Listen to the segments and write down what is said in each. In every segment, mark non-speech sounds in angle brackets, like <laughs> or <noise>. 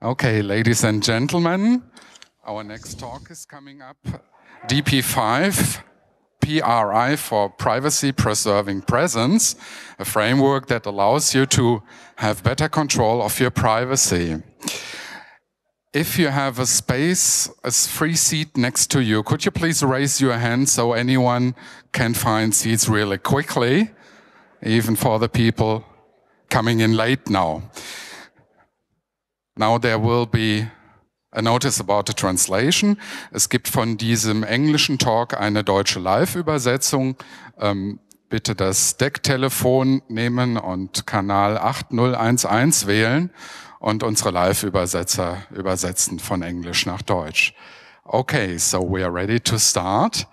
Okay, ladies and gentlemen, our next talk is coming up. DP5, PRI for Privacy Preserving Presence, a framework that allows you to have better control of your privacy. If you have a space, a free seat next to you, could you please raise your hand so anyone can find seats really quickly, even for the people coming in late now. Now there will be a notice about the translation. Es gibt von diesem englischen Talk eine deutsche Live-Übersetzung. Ähm, bitte das Decktelefon nehmen und Kanal 8011 wählen und unsere Live-Übersetzer übersetzen von Englisch nach Deutsch. Okay, so we are ready to start.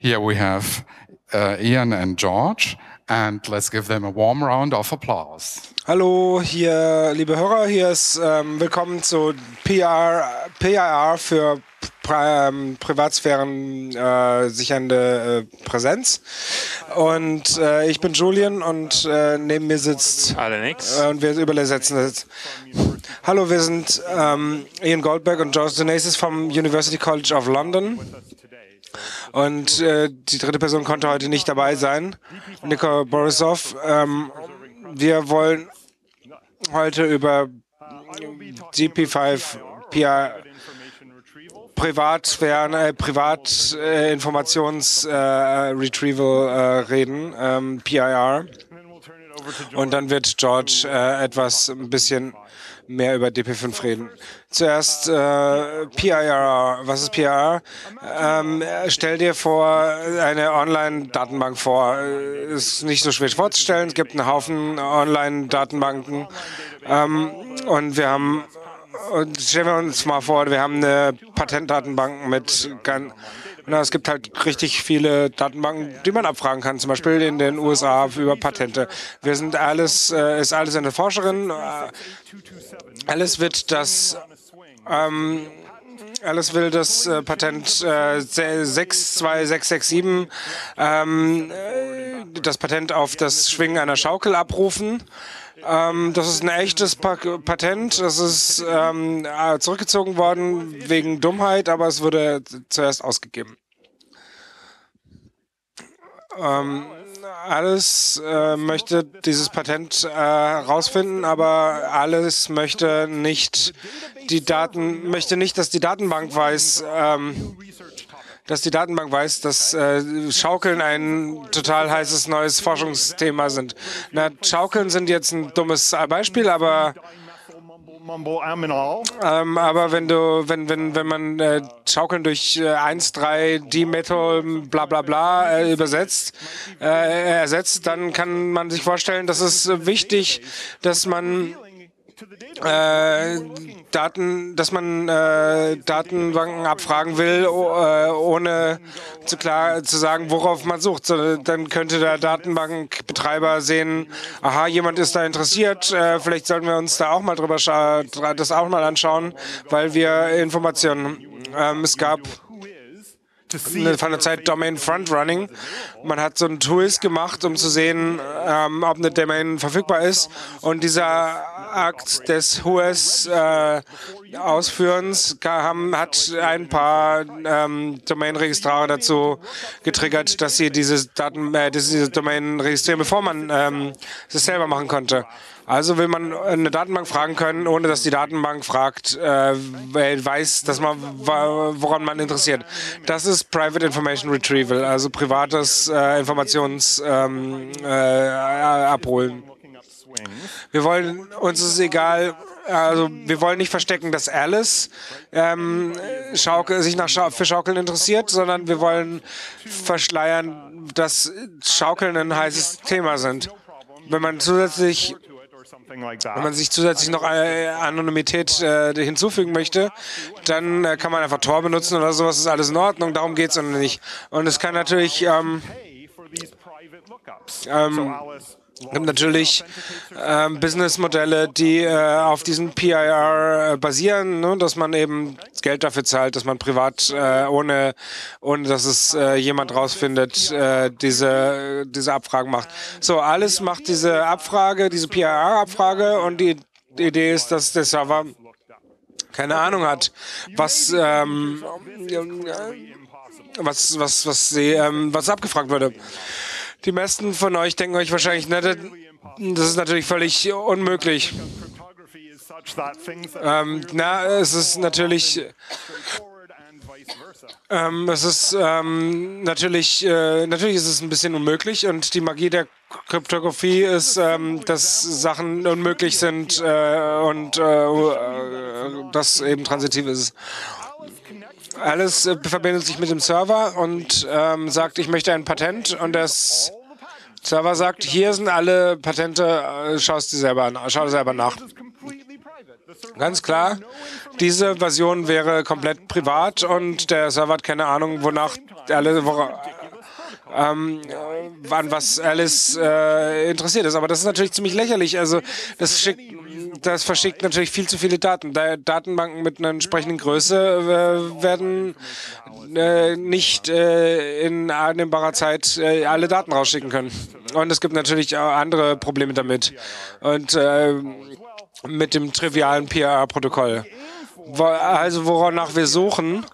Here we have uh, Ian and George and let's give them a warm round of applause. Hallo, hier, liebe Hörer, hier ist ähm, willkommen zu PR, PIR für Pri ähm, Privatsphären äh, sichernde äh, Präsenz. Und äh, ich bin Julian und äh, neben mir sitzt Alex. Äh, und wir übersetzen das. Hallo, wir sind ähm, Ian Goldberg und George Denasis vom University College of London. Und äh, die dritte Person konnte heute nicht dabei sein, Niko Borisov. Ähm, wir wollen heute über GP5 PR Privatsphären, äh, Privatinformationsretrieval äh, äh, reden, ähm, PIR. Und dann wird George äh, etwas ein bisschen mehr über DP5 reden. Zuerst äh, PIR. Was ist PIR? Ähm, stell dir vor, eine Online-Datenbank vor. Ist nicht so schwer vorzustellen. Es gibt einen Haufen Online-Datenbanken. Ähm, und wir haben und stellen wir uns mal vor, wir haben eine Patentdatenbank mit ganz na, es gibt halt richtig viele Datenbanken, die man abfragen kann, zum Beispiel in den USA über Patente. Wir sind alles, äh, ist alles eine Forscherin. Äh, alles wird das, ähm, alles will das äh, Patent äh, 62667, ähm, äh, das Patent auf das Schwingen einer Schaukel abrufen. Ähm, das ist ein echtes pa Patent. Das ist ähm, äh, zurückgezogen worden wegen Dummheit, aber es wurde zuerst ausgegeben. Ähm, alles äh, möchte dieses Patent herausfinden, äh, aber alles möchte nicht die Daten, möchte nicht, dass die Datenbank weiß, ähm, dass die Datenbank weiß, dass äh, Schaukeln ein total heißes neues Forschungsthema sind. Na, Schaukeln sind jetzt ein dummes Beispiel, aber ähm, aber wenn du, wenn, wenn, wenn man äh, Schaukeln durch äh, 1, 3 D-Metal bla bla bla äh, übersetzt, äh, ersetzt, dann kann man sich vorstellen, dass es wichtig, dass man äh, Daten, dass man äh, Datenbanken abfragen will, äh, ohne zu klar zu sagen, worauf man sucht. So, dann könnte der Datenbankbetreiber sehen, aha, jemand ist da interessiert, äh, vielleicht sollten wir uns da auch mal drüber das auch mal anschauen, weil wir Informationen. Ähm, es gab von der Zeit Domain Frontrunning. Man hat so ein Tools gemacht, um zu sehen, ähm, ob eine Domain verfügbar ist. Und dieser Akt des US-Ausführens äh, hat ein paar ähm, Domain-Registrare dazu getriggert, dass sie diese Daten, äh, diese Domain registrieren, bevor man ähm, es selber machen konnte. Also will man eine Datenbank fragen können, ohne dass die Datenbank fragt, äh, weiß, dass man woran man interessiert. Das ist Private Information Retrieval, also privates äh, Informations ähm, äh. Wir wollen uns ist egal, also wir wollen nicht verstecken, dass Alice ähm, Schaukel, sich nach Schau für Schaukeln interessiert, sondern wir wollen verschleiern, dass Schaukeln ein heißes Thema sind. Wenn man zusätzlich wenn man sich zusätzlich noch Anonymität äh, hinzufügen möchte, dann äh, kann man einfach Tor benutzen oder sowas, ist alles in Ordnung, darum geht es nicht. Und es kann natürlich ähm, ähm, gibt natürlich äh, Businessmodelle, die äh, auf diesem PIR äh, basieren, ne? dass man eben Geld dafür zahlt, dass man privat, äh, ohne, ohne dass es äh, jemand rausfindet, äh, diese, diese Abfragen macht. So, alles macht diese Abfrage, diese PIR-Abfrage und die, die Idee ist, dass der Server keine Ahnung hat, was, ähm, was, was, was, sie, ähm, was abgefragt wurde. Die meisten von euch denken euch wahrscheinlich, na, das ist natürlich völlig unmöglich. Ähm, na, es ist natürlich ähm, es ist ähm, natürlich, äh, natürlich ist es ein bisschen unmöglich und die Magie der Kryptographie ist, ähm, dass Sachen unmöglich sind äh, und äh, äh das eben transitiv ist. Alles äh, verbindet sich mit dem Server und ähm, sagt, ich möchte ein Patent und das Server sagt, hier sind alle Patente, äh, schau dir selber an, schau selber nach. Ganz klar, diese Version wäre komplett privat und der Server hat keine Ahnung, wonach alle, ähm, an was Alice äh, interessiert ist. Aber das ist natürlich ziemlich lächerlich. Also das, schickt, das verschickt natürlich viel zu viele Daten. Da Datenbanken mit einer entsprechenden Größe äh, werden äh, nicht äh, in annehmbarer Zeit äh, alle Daten rausschicken können. Und es gibt natürlich auch andere Probleme damit. Und äh, mit dem trivialen PRA-Protokoll. Also woranach wir suchen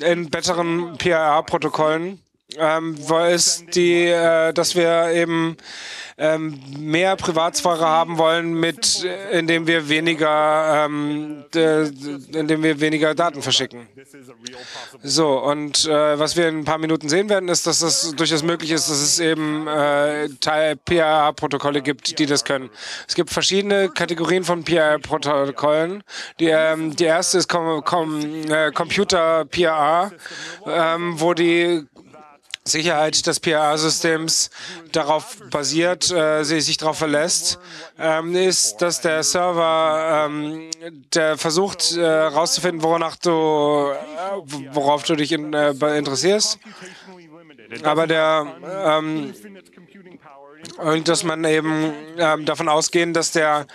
in besseren PRA-Protokollen, ähm, ist die, äh, dass wir eben ähm, mehr Privatsphäre haben wollen, mit, indem wir weniger, ähm, indem wir weniger Daten verschicken. So und äh, was wir in ein paar Minuten sehen werden, ist, dass das durchaus möglich ist, dass es eben äh, PIA-Protokolle gibt, die das können. Es gibt verschiedene Kategorien von PIA-Protokollen. Die, ähm, die erste ist Com Com äh, Computer PIA, ähm, wo die Sicherheit des PIA-Systems darauf basiert, äh, sich darauf verlässt, ähm, ist, dass der Server ähm, der versucht herauszufinden, äh, worauf du, äh, worauf du dich in, äh, interessierst. Aber der ähm, und dass man eben ähm, davon ausgehen, dass der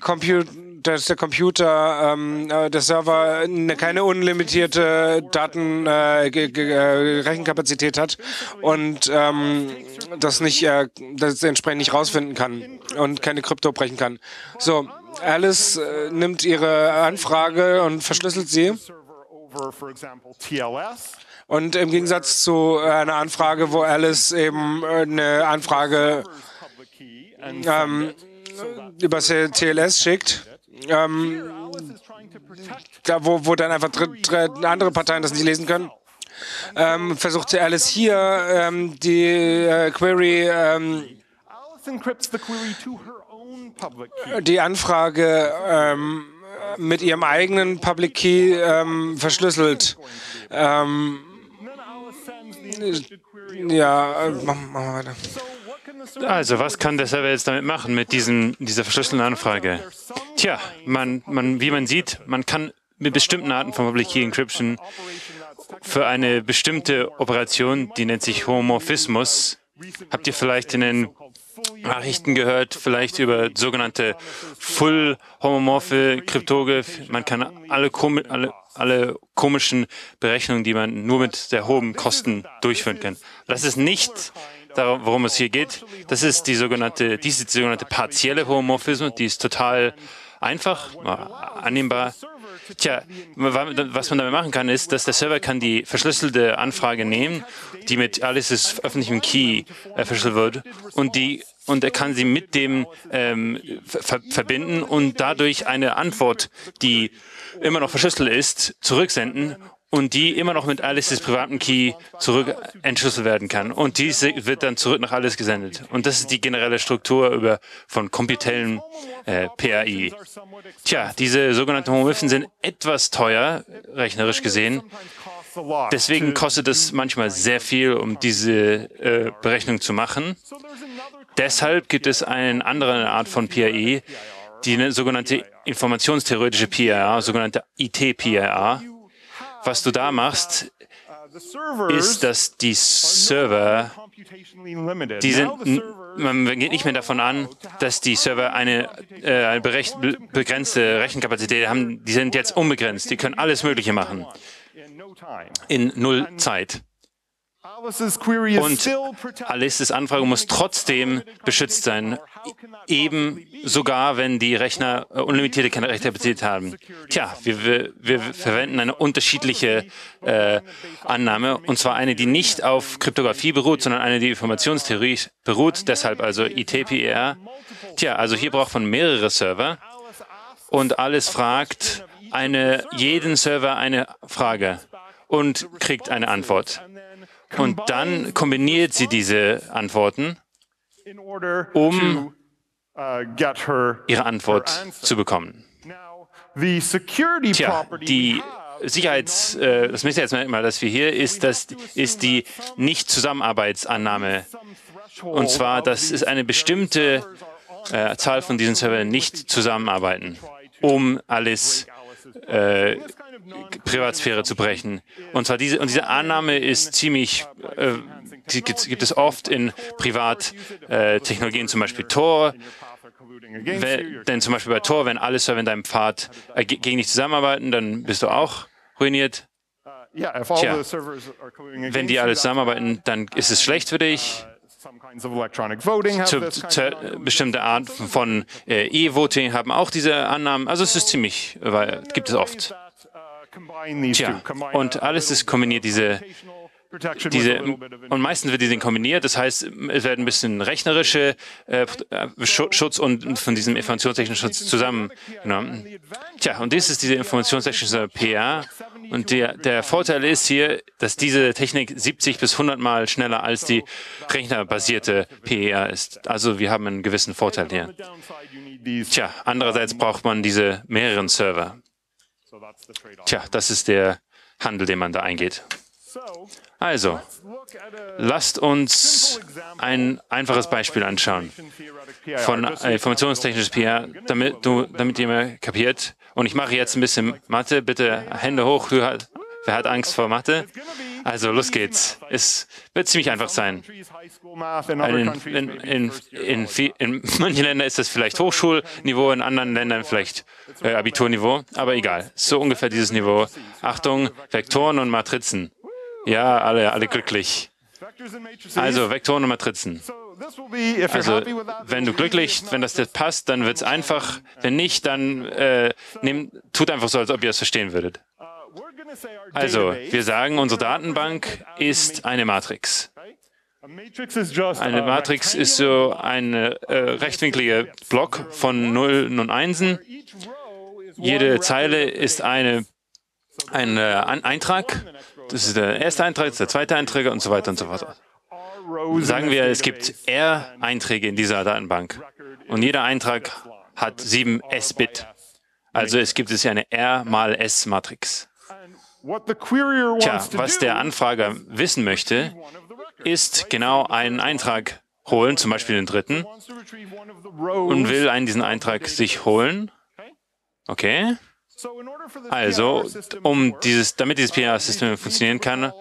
Computer dass der Computer, ähm, äh, der Server ne, keine unlimitierte Daten, äh, äh, hat und ähm, das nicht, äh, das entsprechend nicht rausfinden kann und keine Krypto brechen kann. So, Alice äh, nimmt ihre Anfrage und verschlüsselt sie. Und im Gegensatz zu einer Anfrage, wo Alice eben äh, eine Anfrage ähm, über TLS schickt, ähm, da wo, wo dann einfach andere Parteien das nicht lesen können. Ähm, versucht Alice hier ähm, die äh, Query, ähm, die Anfrage ähm, mit ihrem eigenen Public Key ähm, verschlüsselt. Ähm, ja, äh, machen wir weiter. Also, was kann der Server jetzt damit machen, mit diesem, dieser verschlüsselten Anfrage? Tja, man, man, wie man sieht, man kann mit bestimmten Arten von Public Key Encryption für eine bestimmte Operation, die nennt sich Homomorphismus, habt ihr vielleicht in den Nachrichten gehört, vielleicht über sogenannte Full Homomorphe Kryptoge. Man kann alle, alle, alle komischen Berechnungen, die man nur mit sehr hohen Kosten durchführen kann. Das ist nicht worum es hier geht. Das ist die sogenannte, diese sogenannte partielle Homomorphismus, die ist total einfach, annehmbar. Tja, was man damit machen kann, ist, dass der Server kann die verschlüsselte Anfrage nehmen, die mit Alice's öffentlichem Key äh, verschlüsselt wird, und die und er kann sie mit dem ähm, ver verbinden und dadurch eine Antwort, die immer noch verschlüsselt ist, zurücksenden und die immer noch mit Alice's privaten Key zurück entschlüsselt werden kann. Und diese wird dann zurück nach Alice gesendet. Und das ist die generelle Struktur über, von komputellen äh, PAI. Tja, diese sogenannten Homomorphen sind etwas teuer, rechnerisch gesehen. Deswegen kostet es manchmal sehr viel, um diese äh, Berechnung zu machen. Deshalb gibt es eine andere Art von PAI, die sogenannte informationstheoretische PIA, sogenannte IT-PIA. Was du da machst, ist, dass die Server, die sind, man geht nicht mehr davon an, dass die Server eine, äh, eine begrenzte Rechenkapazität haben. Die sind jetzt unbegrenzt. Die können alles Mögliche machen in null Zeit. Und Alices Anfrage muss trotzdem beschützt sein, eben sogar wenn die Rechner äh, unlimitierte Rechtskapazität haben. Tja, wir, wir, wir, verwenden eine unterschiedliche äh, Annahme, und zwar eine, die nicht auf Kryptographie beruht, sondern eine, die Informationstheorie beruht, deshalb also ITPR. Tja, also hier braucht man mehrere Server und alles fragt eine, jeden Server eine Frage und kriegt eine Antwort. Und dann kombiniert sie diese Antworten, um ihre Antwort zu bekommen. Tja, die Sicherheits, äh, das Sicherheitsmerkmal, das wir hier ist, das ist die Nicht-Zusammenarbeitsannahme. Und zwar, dass es eine bestimmte äh, Zahl von diesen Servern nicht zusammenarbeiten, um alles äh, Privatsphäre zu brechen. Und zwar diese, und diese Annahme ist ziemlich, äh, die gibt, gibt, es oft in Privattechnologien, äh, zum Beispiel Tor. Wenn, denn zum Beispiel bei Tor, wenn alle Server in deinem Pfad äh, gegen dich zusammenarbeiten, dann bist du auch ruiniert. Tja, wenn die alle zusammenarbeiten, dann ist es schlecht für dich. Zu, bestimmte Art von äh, E-Voting haben auch diese Annahmen. Also es ist ziemlich, weil gibt es oft. Tja, und alles ist kombiniert, diese, diese, und meistens wird diese kombiniert, das heißt, es werden ein bisschen rechnerische äh, Schutz und von diesem informationstechnischen Schutz zusammengenommen. Tja, und das ist diese informationstechnische PA. Und der, der Vorteil ist hier, dass diese Technik 70 bis 100 Mal schneller als die rechnerbasierte PEA ist. Also wir haben einen gewissen Vorteil hier. Tja, andererseits braucht man diese mehreren Server. Tja, das ist der Handel, den man da eingeht. Also, lasst uns ein einfaches Beispiel anschauen von informationstechnisches PR, damit, du, damit ihr mal kapiert. Und ich mache jetzt ein bisschen Mathe. Bitte Hände hoch. Wer hat Angst vor Mathe? Also los geht's. Es wird ziemlich einfach sein. In, in, in, in, <laughs> manchen Ländern ist das vielleicht Hochschulniveau, in anderen Ländern vielleicht äh, Abiturniveau, aber egal. So ungefähr dieses Niveau. Achtung, Vektoren und Matrizen. Ja, alle, alle glücklich. Also Vektoren und Matrizen. Also wenn du glücklich, wenn das jetzt passt, dann wird es einfach. Wenn nicht, dann äh, nehm, tut einfach so, als ob ihr es verstehen würdet. Also, wir sagen, unsere Datenbank ist eine Matrix. Eine Matrix ist so ein äh, rechtwinkliger Block von Nullen und Einsen. Jede Zeile ist eine, ein äh, Eintrag. Das ist der erste Eintrag, das ist der zweite Eintrag und so weiter und so fort. Sagen wir, es gibt R-Einträge in dieser Datenbank und jeder Eintrag hat 7 S-Bit. Also es gibt es ja eine R mal S-Matrix. Tja, was der Anfrager wissen möchte, ist genau einen Eintrag holen, zum Beispiel den dritten, und will einen diesen Eintrag sich holen. Okay. Also, um dieses, damit dieses PR-System funktionieren kann,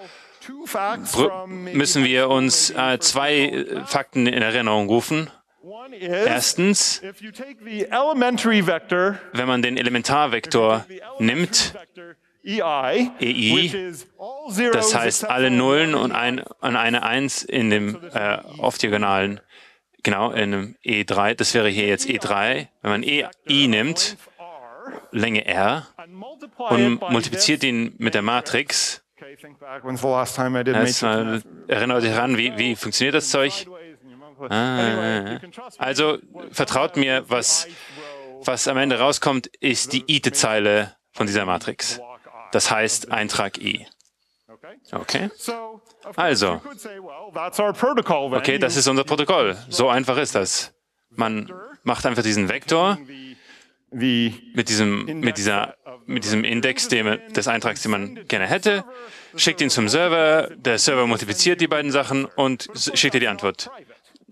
müssen wir uns äh, zwei äh, Fakten in Erinnerung rufen. Erstens, wenn man den Elementarvektor nimmt, EI, das heißt alle Nullen und, ein, und eine Eins in dem äh, off-diagonalen, genau, in einem E3, das wäre hier jetzt E3. Wenn man EI nimmt, Länge R, und multipliziert ihn mit der Matrix, Erstmal erinnert euch heran, wie, wie funktioniert das Zeug? Ah, also vertraut mir, was, was am Ende rauskommt, ist die ite-Zeile von dieser Matrix. Das heißt Eintrag i. Okay? Also, okay, das ist unser Protokoll. So einfach ist das. Man macht einfach diesen Vektor mit diesem, mit dieser, mit diesem Index des Eintrags, den man gerne hätte, schickt ihn zum Server, der Server multipliziert die beiden Sachen und schickt dir die Antwort.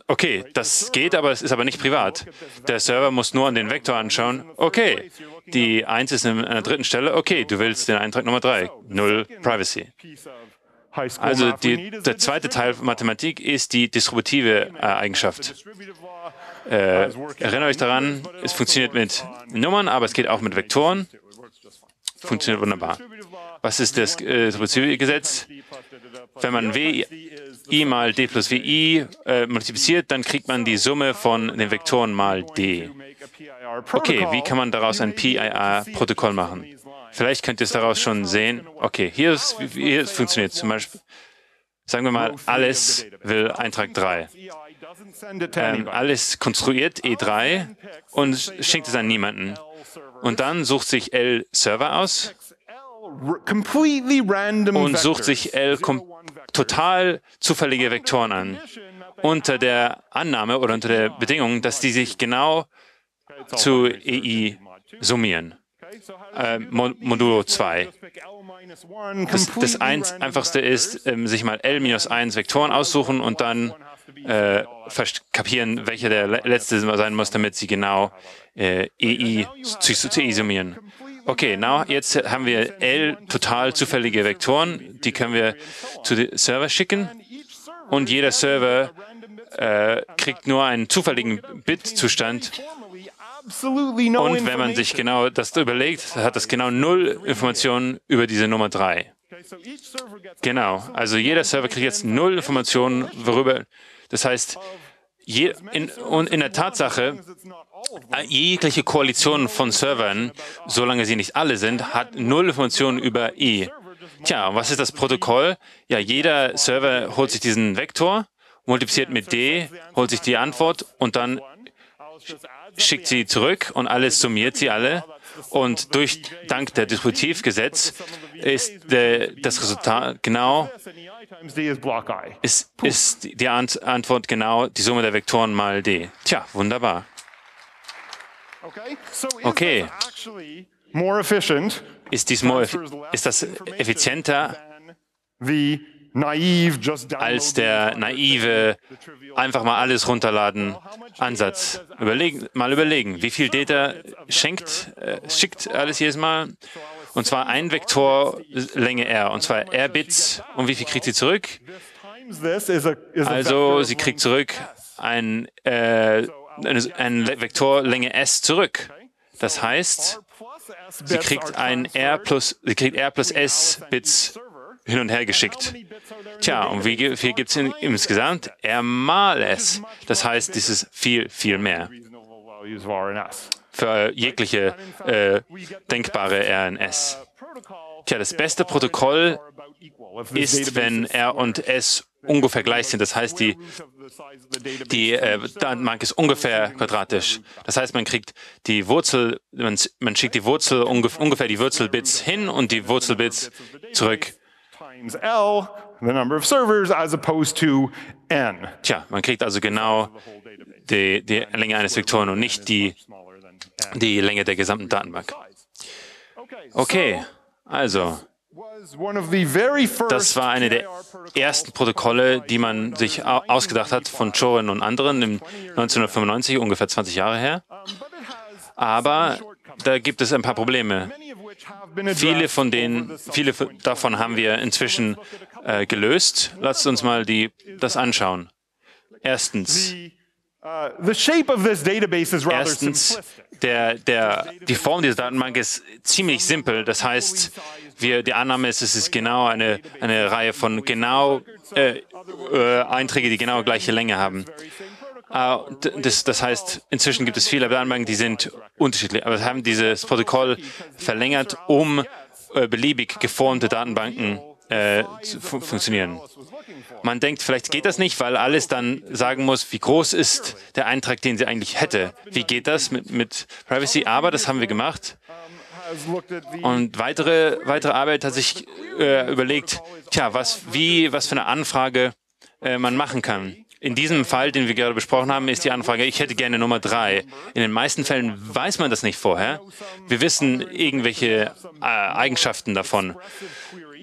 Okay, das geht, aber es ist aber nicht privat. Der Server muss nur an den Vektor anschauen. Okay, die 1 ist an einer dritten Stelle. Okay, du willst den Eintrag Nummer 3. Null Privacy. Also die, der zweite Teil von Mathematik ist die distributive äh, Eigenschaft. Äh, erinnert euch daran, es funktioniert mit Nummern, aber es geht auch mit Vektoren. Funktioniert wunderbar. Was ist das äh, distributive Gesetz? wenn man WI mal D plus WI äh, multipliziert, dann kriegt man die Summe von den Vektoren mal D. Okay, wie kann man daraus ein PIR-Protokoll machen? Vielleicht könnt ihr es daraus schon sehen. Okay, hier, ist, hier funktioniert zum Beispiel, sagen wir mal, alles will Eintrag 3. Ähm, alles konstruiert E3 und schickt es an niemanden. Und dann sucht sich L Server aus und sucht sich L total zufällige Vektoren an. Unter der Annahme oder unter der Bedingung, dass die sich genau zu EI summieren. Äh, Modulo 2. Das, das eins, einfachste ist, ähm, sich mal L-1 Vektoren aussuchen und dann äh, kapieren, welcher der letzte sein muss, damit sie genau äh, EI zu, zu EI summieren. Okay, now, jetzt haben wir L total zufällige Vektoren, die können wir zu den Server schicken und jeder Server äh, kriegt nur einen zufälligen Bit-Zustand und wenn man sich genau das überlegt, hat das genau null Informationen über diese Nummer 3. Genau, also jeder Server kriegt jetzt null Informationen, worüber. Das heißt, je, in, und in der Tatsache, jegliche Koalition von Servern, solange sie nicht alle sind, hat null Informationen über I. Tja, was ist das Protokoll? Ja, jeder Server holt sich diesen Vektor, multipliziert mit D, holt sich die Antwort und dann schickt sie zurück und alles summiert sie alle. Und durch dank der Dispositivgesetz ist äh, das Resultat genau ist, ist die Antwort genau die Summe der Vektoren mal d. Tja, wunderbar. Okay. Ist, dies more, ist das effizienter als der naive einfach mal alles runterladen Ansatz. Überlegen, mal überlegen, wie viel Data schenkt, äh, schickt alles jedes Mal? Und zwar ein Vektor Länge r, und zwar r Bits. Und wie viel kriegt sie zurück? Also sie kriegt zurück ein, äh, ein Vektor Länge s zurück. Das heißt, sie kriegt ein r plus, sie kriegt r plus s Bits hin und her geschickt. Tja, und wie viel gibt es insgesamt? R mal S. Das heißt, ist viel, viel mehr. Für jegliche äh, denkbare RNS. Tja, das beste Protokoll ist, wenn R und S ungefähr gleich sind. Das heißt, die, die äh, Datenbank ist ungefähr quadratisch. Das heißt, man kriegt die Wurzel, man, man schickt die Wurzel ungefähr die Wurzelbits hin und die Wurzelbits zurück times L, the number of servers, as opposed to n. Tja, man kriegt also genau die, die Länge eines Vektoren und nicht die, die Länge der gesamten Datenbank. Okay, also das war eine der ersten Protokolle, die man sich ausgedacht hat von Chorin und anderen im 1995, ungefähr 20 Jahre her. Aber da gibt es ein paar Probleme. Viele von denen, viele davon haben wir inzwischen äh, gelöst. Lasst uns mal die, das anschauen. Erstens, Erstens, der, der, die Form dieser Datenbank ist ziemlich simpel. Das heißt, wir, die Annahme ist, es ist genau eine, eine Reihe von genau äh, äh, Einträge, die genau gleiche Länge haben. Uh, das, das, heißt, inzwischen gibt es viele Datenbanken, die sind unterschiedlich, aber wir haben dieses Protokoll verlängert, um äh, beliebig geformte Datenbanken äh, zu fun funktionieren. Man denkt, vielleicht geht das nicht, weil alles dann sagen muss, wie groß ist der Eintrag, den sie eigentlich hätte. Wie geht das mit, mit Privacy? Aber das haben wir gemacht. Und weitere, weitere Arbeit hat sich äh, überlegt, tja, was, wie, was für eine Anfrage äh, man machen kann. In diesem Fall, den wir gerade besprochen haben, ist die Anfrage, ich hätte gerne Nummer drei. In den meisten Fällen weiß man das nicht vorher. Wir wissen irgendwelche äh, Eigenschaften davon.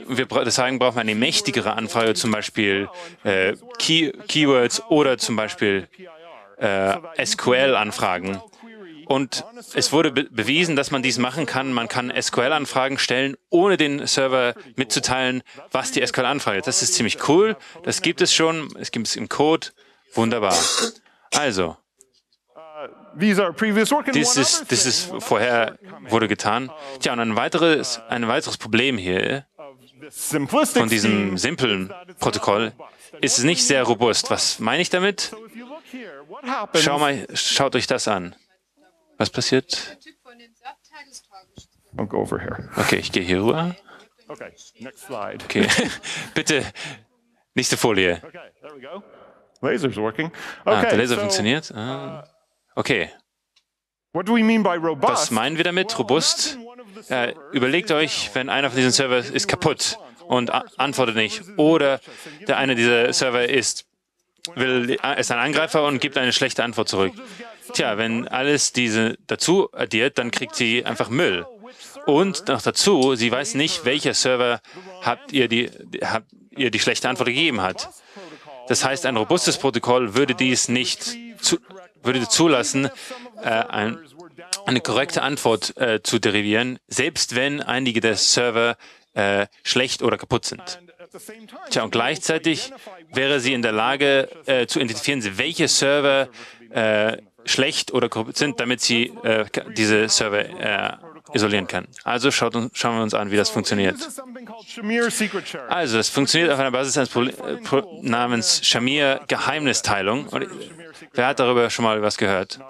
Wir, deswegen brauchen wir eine mächtigere Anfrage, zum Beispiel äh, Key Keywords oder zum Beispiel äh, SQL-Anfragen. Und es wurde be bewiesen, dass man dies machen kann. Man kann SQL-Anfragen stellen, ohne den Server mitzuteilen, was die SQL-Anfrage ist. Das ist ziemlich cool. Das gibt es schon. Es gibt es im Code. Wunderbar. Also. Dies ist, das vorher wurde getan. Tja, und ein weiteres, ein weiteres Problem hier von diesem simplen Protokoll ist es nicht sehr robust. Was meine ich damit? Schau mal, schaut euch das an. Was passiert? Okay, ich gehe hier rüber. Okay, <laughs> bitte, nächste Folie. Laser's working. Ah, der Okay, Laser so, funktioniert. Ah. Okay, What do we mean by robust? was meinen wir damit? Robust? Äh, überlegt euch, wenn einer von diesen Servers ist kaputt und antwortet nicht, oder der eine dieser Server ist, will, ist ein Angreifer und gibt eine schlechte Antwort zurück. Tja, wenn alles diese dazu addiert, dann kriegt sie einfach Müll. Und noch dazu, sie weiß nicht, welcher Server habt ihr die, habt ihr die schlechte Antwort gegeben hat. Das heißt, ein robustes Protokoll würde dies nicht zu, würde zulassen, äh, ein, eine korrekte Antwort äh, zu derivieren, selbst wenn einige der Server äh, schlecht oder kaputt sind. Tja, und gleichzeitig wäre sie in der Lage äh, zu identifizieren, welche Server äh, schlecht oder kaputt sind, damit sie äh, diese Server äh, isolieren kann. Also uns, schauen wir uns an, wie das funktioniert. Also, es funktioniert auf einer Basis eines äh, Pro namens Shamir Geheimnisteilung. Und wer hat darüber schon mal was gehört?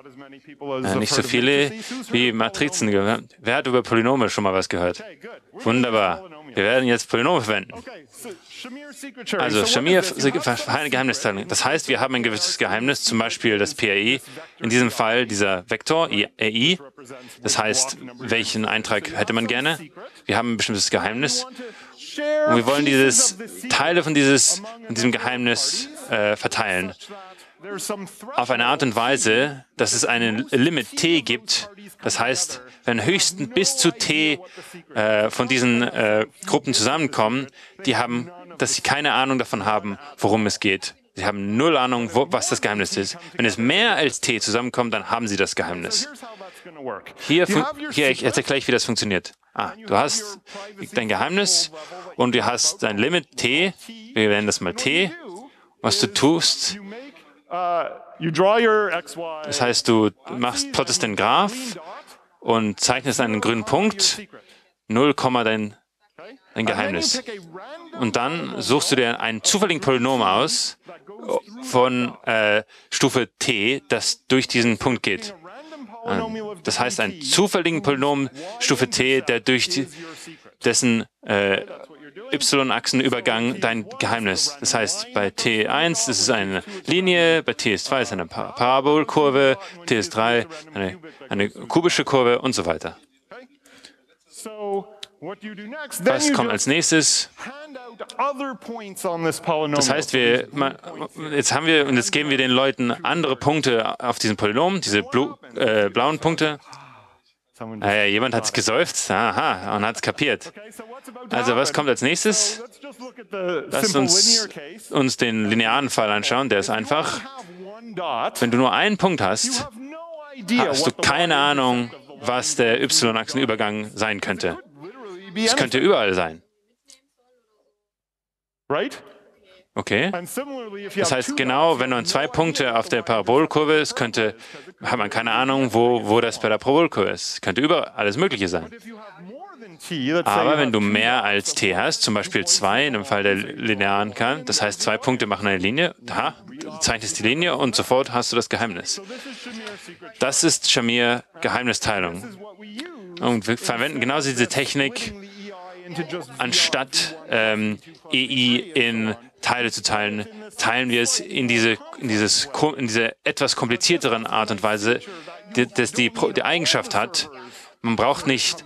Äh, nicht so viele wie Matrizen gehört. Wer hat über Polynome schon mal was gehört? Wunderbar. Wir werden jetzt Polynome verwenden. Okay, Also Shamir Geheimnisteilung. Das heißt, wir haben ein gewisses Geheimnis, zum Beispiel das PAI, in diesem Fall dieser Vektor AI. Das heißt, welchen Eintrag hätte man gerne? Wir haben ein bestimmtes Geheimnis und wir wollen dieses Teile von, dieses, von diesem Geheimnis äh, verteilen. Auf eine Art und Weise, dass es einen Limit t gibt. Das heißt, wenn höchstens bis zu t äh, von diesen äh, Gruppen zusammenkommen, die haben, dass sie keine Ahnung davon haben, worum es geht. Sie haben null Ahnung, wo, was das Geheimnis ist. Wenn es mehr als t zusammenkommt, dann haben sie das Geheimnis. Hier, hier ich erkläre ich, wie das funktioniert. Ah, du hast dein Geheimnis und du hast dein Limit t. Wir nennen das mal t. Was du tust. Das heißt, du machst, plottest den Graph und zeichnest einen grünen Punkt, 0, dein, dein Geheimnis. Und dann suchst du dir einen zufälligen Polynom aus von äh, Stufe t, das durch diesen Punkt geht. Das heißt, einen zufälligen Polynom Stufe t, der durch die, dessen äh, y-Achsenübergang dein Geheimnis. Das heißt, bei T1 ist es eine Linie, bei T2 ist es eine Pa- Parabolkurve, T3 eine, eine kubische Kurve und so weiter. So what you do next, then Was kommt als nächstes? Das heißt, wir, jetzt haben wir, und jetzt geben wir den Leuten andere Punkte auf diesem Polynom, diese blu, äh, blauen Punkte. Äh, jemand hat es gesäuft, aha, und hat es kapiert. Also was kommt als nächstes? So let's just look at the Lass uns, uns den linearen Fall anschauen, der ist einfach. Wenn du nur einen Punkt hast, hast du keine Ahnung, was der y-Achsenübergang sein könnte. Es könnte überall sein. right? Okay? Das heißt, genau, wenn have zwei Punkte auf der Parabolkurve ist, könnte, hat man keine Ahnung, wo, wo das bei der Parabolkurve ist. Könnte überall alles Mögliche sein. Aber wenn du mehr als t hast, zum Beispiel zwei, in dem Fall der linearen Kern, das heißt, zwei Punkte machen eine Linie, da, du zeichnest die Linie und sofort hast du das Geheimnis. Das ist Shamir Geheimnisteilung. Und wir verwenden genauso diese Technik, anstatt ähm, EI in Teile zu teilen, teilen wir es in diese, in dieses, in diese etwas komplizierteren Art und Weise, die, das die, die Eigenschaft hat, man braucht nicht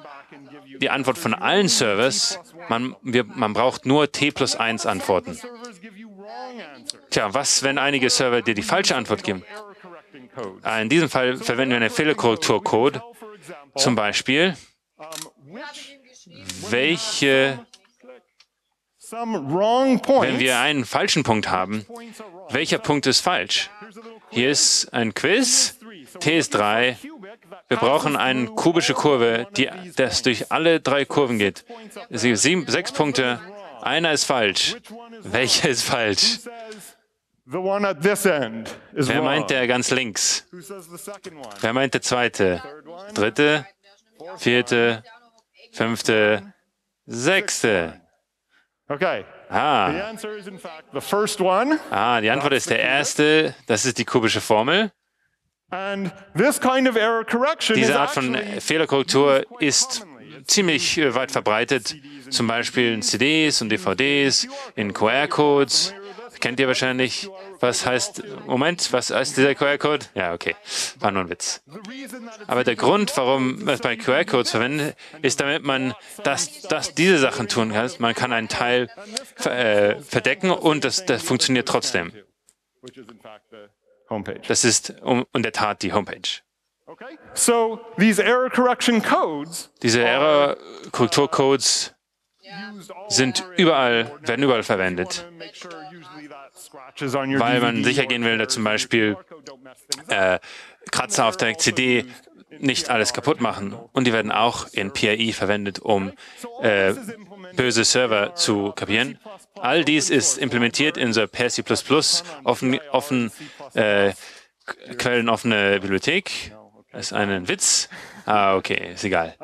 die Antwort von allen Servers, man, wir, man braucht nur T plus 1 Antworten. Tja, was, wenn einige Server dir die falsche Antwort geben? In diesem Fall verwenden wir einen Fehlerkorrekturcode, zum Beispiel, welche, wenn wir einen falschen Punkt haben, welcher Punkt ist falsch? Hier ist ein Quiz. T ist 3. cubic that Wir brauchen eine kubische Kurve, die das durch alle drei Kurven geht. Sieben, sechs Punkte. Einer ist falsch. Welcher ist falsch? Wer meint der ganz links? Wer meint der zweite? Dritte? Vierte? Fünfte? Sechste? Okay. The Ah, answer is in fact the first one. ah, die Antwort ist der erste. Das ist die kubische Formel. And this kind of error correction is Diese Art von Fehlerkorrektur ist ziemlich äh, weit verbreitet, zum Beispiel in CDs und DVDs, in QR-Codes. Kennt ihr wahrscheinlich. Was heißt, Moment, was heißt dieser QR-Code? Ja, okay, war nur ein Witz. Aber der Grund, warum man bei QR-Codes verwendet, ist, damit man das, das, diese Sachen tun kann. Man kann einen Teil äh, verdecken und das, das funktioniert trotzdem. Das ist um, in der Tat die Homepage. Okay. So these error correction codes Diese Error-Korrekturcodes sind überall, werden überall verwendet, weil man sicher gehen will, dass zum Beispiel äh, Kratzer auf der CD nicht alles kaputt machen. Und die werden auch in PIE verwendet, um äh, böse Server zu kapieren. All dies ist implementiert in so C++, offen, offen äh, quellenoffene Bibliothek. Das ist ein Witz. Ah, okay, ist egal.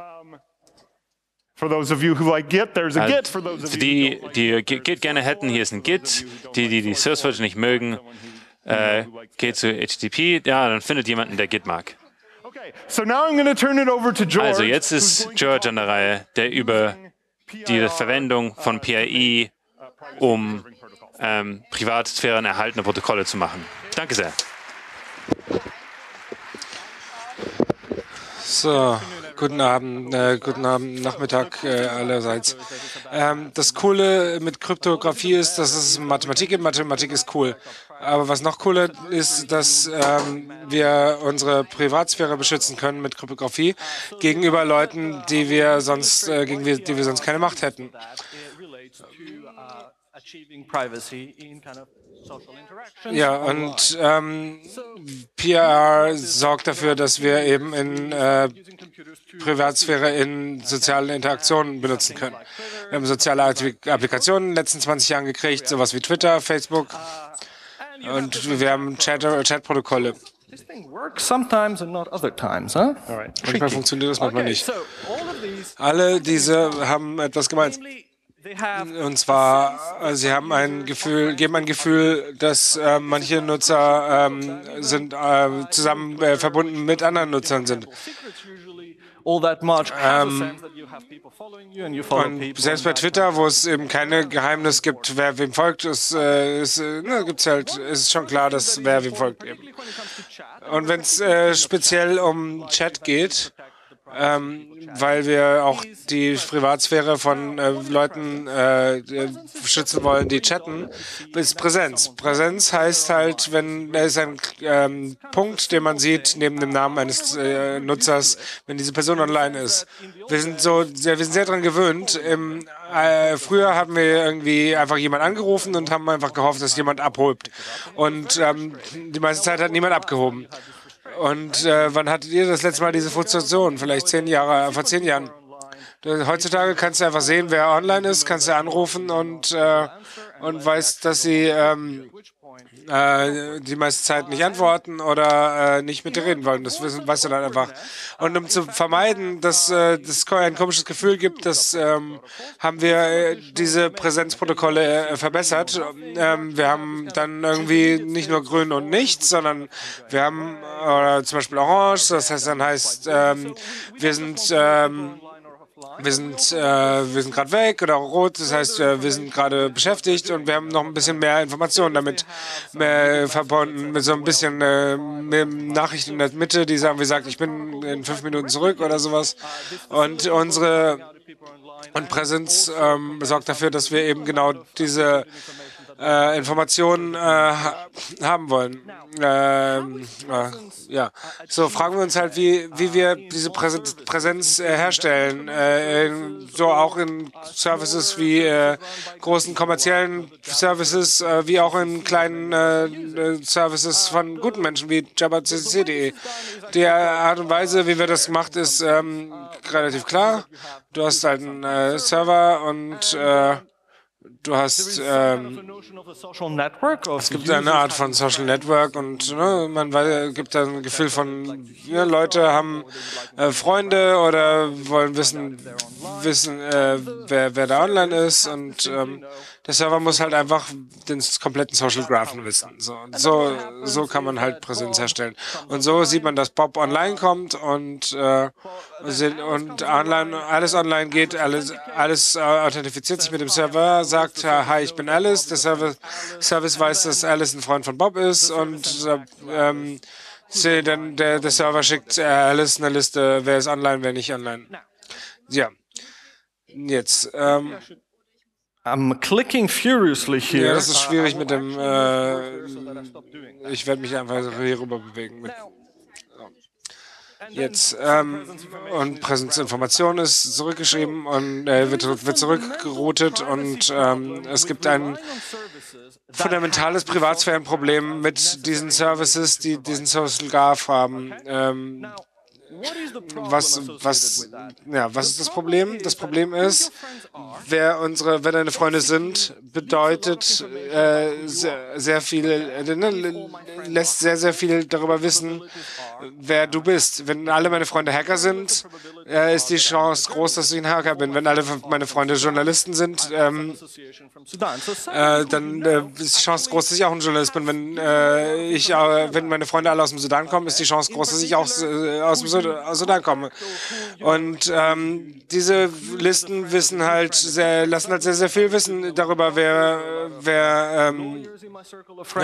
Die, die Git gerne hätten, hier ist ein Git. Die, die die Source Code nicht mögen, äh, geht zu HTTP. Ja, dann findet jemanden, der Git mag. Okay, so now I'm going to turn it over to George. Also jetzt ist George an der Reihe, der über die Verwendung von PIE, um ähm, Privatsphären erhaltene Protokolle zu machen. Danke sehr. So, guten Abend, äh, guten Abend, Nachmittag äh, allerseits. Ähm, das Coole mit Kryptographie ist, dass es Mathematik gibt. Mathematik ist cool. Aber was noch cooler ist, dass ähm, wir unsere Privatsphäre beschützen können mit Kryptographie gegenüber Leuten, die wir sonst, äh, gegen die wir sonst keine Macht hätten. Ja, und ähm, PR sorgt dafür, dass wir eben in äh, Privatsphäre in sozialen Interaktionen benutzen können. Wir haben soziale Appli- Applikationen in den letzten 20 Jahren gekriegt, sowas wie Twitter, Facebook und wir haben Chat- Chat-Protokolle. This thing works sometimes and not other times, huh? All right. Manchmal funktioniert das, manchmal Okay, nicht. Alle diese haben etwas gemeint. Und zwar, äh, sie haben ein Gefühl, geben ein Gefühl, dass äh, manche Nutzer ähm, sind äh, zusammen äh, verbunden mit anderen Nutzern sind. follow Und selbst bei Twitter, wo es eben keine Geheimnis gibt, wer wem folgt, ist, äh, ist, äh, ne, gibt's halt, ist schon klar, dass wer wem folgt eben. Und wenn es äh, speziell um Chat geht, ähm, weil wir auch die Privatsphäre von äh, Leuten äh, äh, schützen wollen, die chatten, ist Präsenz. Präsenz heißt halt, wenn da ist ein ähm, Punkt, den man sieht neben dem Namen eines äh, Nutzers, wenn diese Person online ist. Wir sind so, sehr, wir sind sehr daran gewöhnt. Im, äh, früher haben wir irgendwie einfach jemand angerufen und haben einfach gehofft, dass jemand abholt. Und ähm, die meiste Zeit hat niemand abgehoben. Und äh, wann hattet ihr das letzte Mal diese Funktion? Vielleicht zehn Jahre, vor zehn Jahren. Heutzutage kannst du einfach sehen, wer online ist, kannst du anrufen und, äh, und weißt, dass sie ähm, äh, die meiste Zeit nicht antworten oder äh, nicht mit dir reden wollen. Das wissen, weißt du dann einfach. Und um zu vermeiden, dass äh, ein komisches Gefühl gibt, das ähm, haben wir äh, diese Präsenzprotokolle äh, verbessert. Ähm, wir haben dann irgendwie nicht nur grün und nichts, sondern wir haben äh, zum Beispiel orange, das heißt dann heißt, ähm, wir sind ähm, wir sind, äh, sind gerade weg oder rot, das heißt, äh, wir sind gerade beschäftigt und wir haben noch ein bisschen mehr Informationen damit mehr verbunden mit so ein bisschen äh, Nachrichten in der Mitte, die sagen, wie gesagt, ich bin in fünf Minuten zurück oder sowas. Und unsere und Präsenz ähm, sorgt dafür, dass wir eben genau diese äh, Informationen äh, ha haben wollen. Ähm, äh, ja, so fragen wir uns halt, wie, wie wir diese Präsenz, Präsenz äh, herstellen. Äh, so auch in Services wie äh, großen kommerziellen Services, wie auch in kleinen Services von guten Menschen wie jabba.ccc.de. Die Art und Weise, wie wir das gemacht, ist ähm, relativ klar. Du hast halt einen Server und Du hast, ähm, es gibt eine Art von Social Network und ne, man weiß, gibt da ein Gefühl von, ja, Leute haben äh, Freunde oder wollen wissen, wissen äh, wer, wer da online ist und ähm, der Server muss halt einfach den kompletten Social Graphen wissen. So, so, so kann man halt Präsenz herstellen. Und so sieht man, dass Bob online kommt und, äh, und online, alles online geht, alles, alles authentifiziert sich mit dem Server, sagt, hi, ich bin Alice. Der Service, Service weiß, dass Alice ein Freund von Bob ist und ähm, sie, dann der, der Server schickt äh, Alice eine Liste, wer ist online, wer nicht online. Ja. Jetzt. Ähm, I'm clicking furiously here. Ja, das ist schwierig mit dem. Äh, ich werde mich einfach hier rüber bewegen. Mit, Jetzt ähm, und Präsenzinformation ist zurückgeschrieben und äh, wird, wird zurückgeroutet und ähm, es gibt ein fundamentales Privatsphärenproblem mit diesen Services, die diesen Social Graph haben. Ähm, was, was, ja, was ist das Problem? Das Problem ist, wer unsere, wer deine Freunde sind, bedeutet äh, sehr, sehr viel, äh, ne, lässt sehr, sehr viel darüber wissen, wer du bist. Wenn alle meine Freunde Hacker sind, äh, ist die Chance groß, dass ich ein Hacker bin. Wenn alle meine Freunde Journalisten sind, ähm, äh, dann äh, ist die Chance groß, dass ich auch ein Journalist bin. Wenn, äh, ich, wenn meine Freunde alle aus dem Sudan kommen, ist die Chance groß, dass ich auch äh, aus dem Sudan komme. Und ähm, diese Listen wissen halt sehr, lassen halt sehr, sehr viel wissen darüber, wer, wer ähm,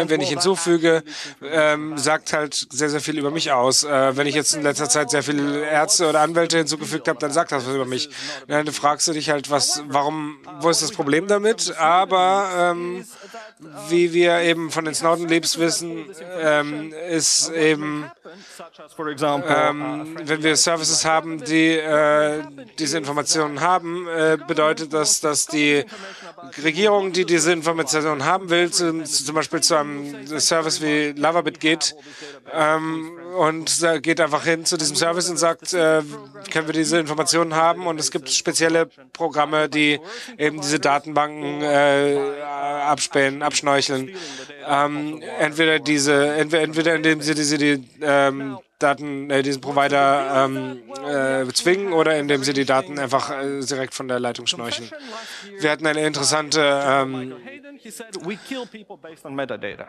wenn ich hinzufüge, ähm, sagt halt sehr, sehr viel über mich aus. Äh, wenn ich jetzt in letzter Zeit sehr viele Ärzte oder Anwälte hinzugefügt habe, dann sagt das was über mich. Dann fragst du dich halt, was, warum, wo ist das Problem damit? Aber ähm, wie wir eben von den Snowden-Leaks wissen, ähm, ist eben, ähm, wenn wir Services haben, die äh, diese Informationen haben, äh, bedeutet das, dass die Regierung, die diese Informationen haben will, zum, zum Beispiel zu einem Service wie Lavabit geht ähm, und geht einfach hin zu diesem Service und sagt, äh, können wir diese Informationen haben? Und es gibt spezielle Programme, die eben diese Datenbanken äh, abspähen, abschnorcheln. Ähm, entweder diese, entweder, entweder indem sie diese die, ähm, Daten, äh, diesen Provider ähm, äh, zwingen oder indem sie die Daten einfach äh, direkt von der Leitung schnorcheln. Wir hatten eine interessante ähm,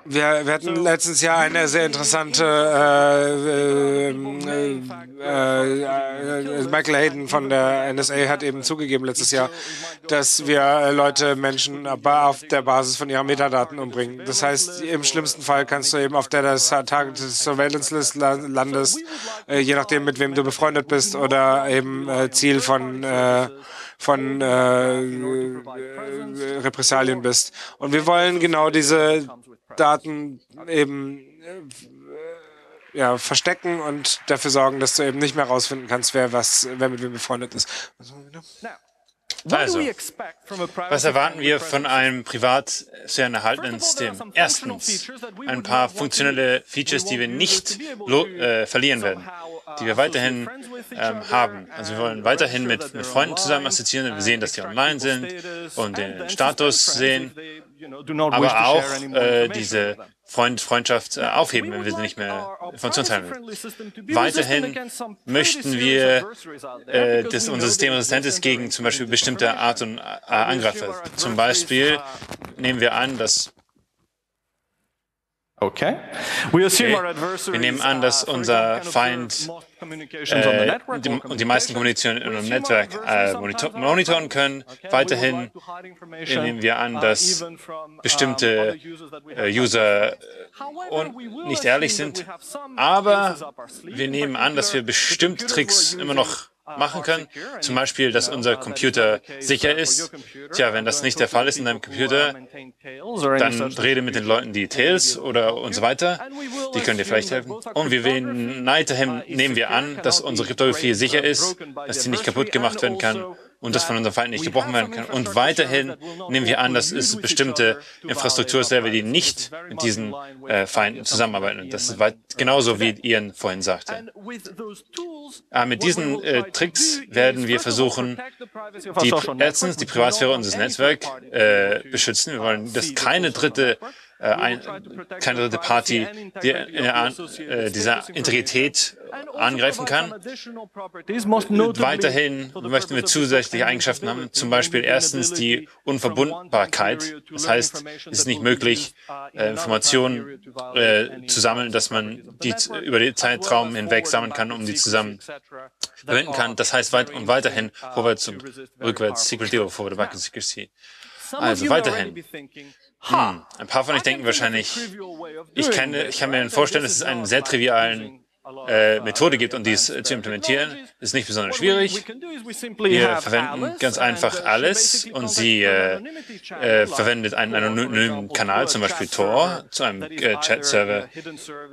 wir, wir, hatten letztes Jahr eine sehr interessante äh, äh, äh, Michael Hayden von der NSA hat eben zugegeben letztes Jahr, dass wir Leute, Menschen auf der Basis von ihren Metadaten umbringen. Das heißt, im schlimmsten Fall kannst du eben auf der Target Surveillance List landest, äh, je nachdem, mit wem du befreundet bist oder eben äh, Ziel von von äh, Repressalien bist. Und wir wollen genau diese Daten eben äh, ja, verstecken und dafür sorgen, dass du eben nicht mehr rausfinden kannst, wer was, wer mit wem befreundet ist. Also, was erwarten wir von einem privatsphären erhaltenen System? Erstens, ein paar funktionelle Features, die wir nicht äh, verlieren werden die wir weiterhin ähm, haben. Also wir wollen weiterhin mit, mit Freunden zusammen assoziieren. Wir sehen, dass die online sind und den Status sehen, aber auch äh, diese Freund, Freundschaft äh, aufheben, wenn wir sie nicht mehr Informationen teilen. Weiterhin möchten wir, äh, dass unser System resistent ist gegen zum Beispiel bestimmte Art und äh, Angreifer. Zum Beispiel nehmen wir an, dass Okay. Wir nehmen an, dass unser Feind äh, die, und die meisten Kommunikationen in einem Netzwerk äh, monitor monitoren können. Weiterhin nehmen wir an, dass bestimmte äh, User nicht ehrlich sind, aber wir nehmen an, dass wir bestimmte Tricks immer noch machen können. Zum Beispiel, dass unser Computer sicher ist. Tja, wenn das nicht der Fall ist in deinem Computer, dann rede mit den Leuten, die Tails oder und so weiter. Die können dir vielleicht helfen. Und wir weiterhin nehmen wir an, dass unsere Kryptographie sicher ist, dass sie nicht kaputt gemacht werden kann und das von unseren Feinden nicht gebrochen werden kann. Und weiterhin nehmen wir an, dass es bestimmte Infrastrukturserver, die nicht mit diesen äh, Feinden zusammenarbeiten. Das ist genauso, wie Ian vorhin sagte. Aber mit diesen äh, Tricks werden wir versuchen, die, erstens die Privatsphäre unseres Netzwerks äh, beschützen. Wir wollen, dass keine dritte ein, keine dritte Party die, äh, dieser Integrität angreifen kann. Weiterhin möchten wir zusätzliche Eigenschaften haben, zum Beispiel erstens die Unverbundbarkeit. Das heißt, es ist nicht möglich, äh, Informationen äh, zu sammeln, dass man die über den Zeitraum hinweg sammeln kann, um die zusammen verwenden kann. Das heißt weit und weiterhin vorwärts und rückwärts Secret over forward, back and secrecy. Also weiterhin. Hm. Ein paar von euch denken wahrscheinlich, ich kann, ich kann mir vorstellen, dass es einen sehr trivialen äh, Methode gibt, um dies äh, zu implementieren. Das ist nicht besonders schwierig. Wir verwenden ganz einfach alles und sie äh, äh, verwendet einen anonymen Kanal, zum Beispiel Tor, zu einem äh, Chat-Server.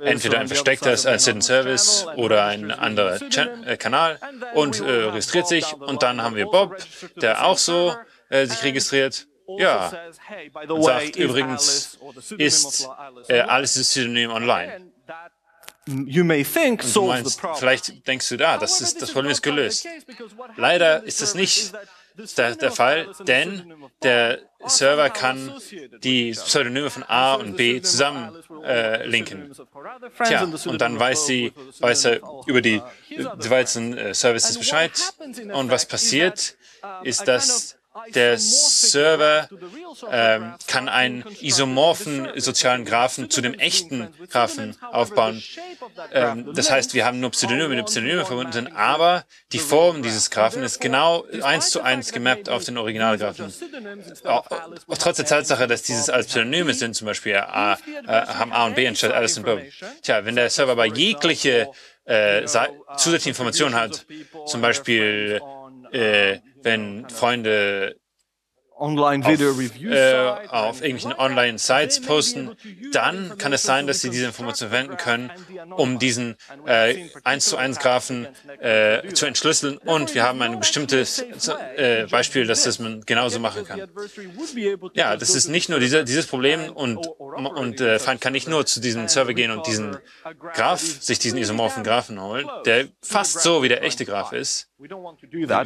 Entweder ein verstecktes als Hidden Service oder ein anderer Chat äh, Kanal und registriert sich. Und dann haben wir Bob, der auch so sich registriert. Ja, und sagt übrigens, ist äh, alles ist synonym online. You may think du meinst, vielleicht denkst du da, das, ist, das Problem ist gelöst. Leider ist das nicht der, der Fall, denn der Server kann die Pseudonyme von A und B zusammen äh, linken. Tja, und dann weiß sie, weiß er über die jeweiligen äh, Services Bescheid. Und was passiert, ist, dass der Server ähm, kann einen isomorphen sozialen Graphen zu dem echten Graphen aufbauen. Ähm, das heißt, wir haben nur Pseudonyme mit Pseudonyme verbunden sind, aber die Form dieses Graphen ist genau eins zu eins gemappt auf den Originalgraphen. Auch, auch trotz der Tatsache, dass dieses als Pseudonyme sind, zum Beispiel A, äh, haben A und B anstatt alles und Bob. Tja, wenn der Server aber jegliche äh, zusätzliche Informationen hat, zum Beispiel äh, wenn Freunde auf, äh, auf irgendwelchen Online-Sites posten, dann kann es sein, dass sie diese Informationen verwenden können, um diesen äh, 1 zu 1 Graphen äh, zu entschlüsseln. Und wir haben ein bestimmtes äh, Beispiel, dass das man genauso machen kann. Ja, das ist nicht nur diese, dieses Problem und, und äh, Feind kann nicht nur zu diesem Server gehen und diesen Graph, sich diesen isomorphen Graphen holen, der fast so wie der echte Graph ist. Wir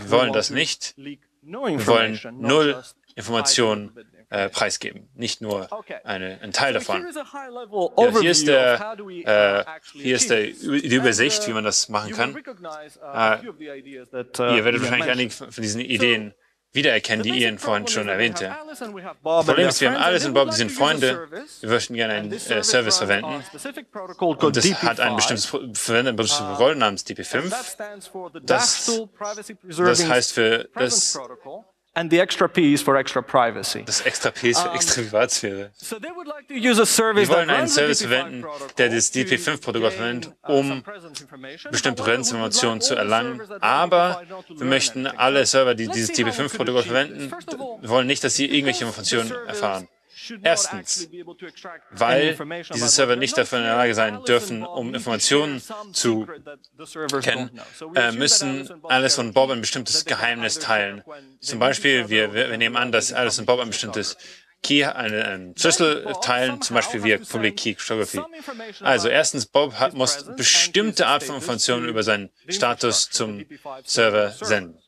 wollen das nicht. Wir wollen null Informationen äh, preisgeben, nicht nur eine, ein Teil davon. Ja, hier ist, der, äh, hier ist der, die Übersicht, wie man das machen kann. Äh, ihr werdet wahrscheinlich einige von diesen Ideen wiedererkennen, die Ian vorhin schon erwähnte. Das Problem ist, wir haben Alice und Bob, die sind Freunde. Wir möchten gerne einen äh, Service verwenden. Und das hat ein bestimmtes verwendet ein bestimmtes Protokoll namens DP5. Das, das heißt für das and the extra P is for extra privacy. Das extra P ist für extra Privatsphäre. So they would like to use a service Wir wollen einen Service verwenden, der das DP5-Protokoll verwendet, um bestimmte Präsenzinformationen zu erlangen. Aber wir möchten alle Server, die dieses DP5-Protokoll verwenden, wollen nicht, dass sie irgendwelche Informationen erfahren. Erstens, weil diese Server nicht dafür in der Lage sein dürfen, um Informationen zu kennen, äh, müssen Alice und Bob ein bestimmtes Geheimnis teilen. Zum Beispiel, wir, wir nehmen an, dass Alice und Bob ein bestimmtes Key, einen, einen Schlüssel teilen, zum Beispiel via Public Key Cryptography. Also erstens, Bob hat, muss bestimmte Art von Informationen über seinen Status zum Server senden.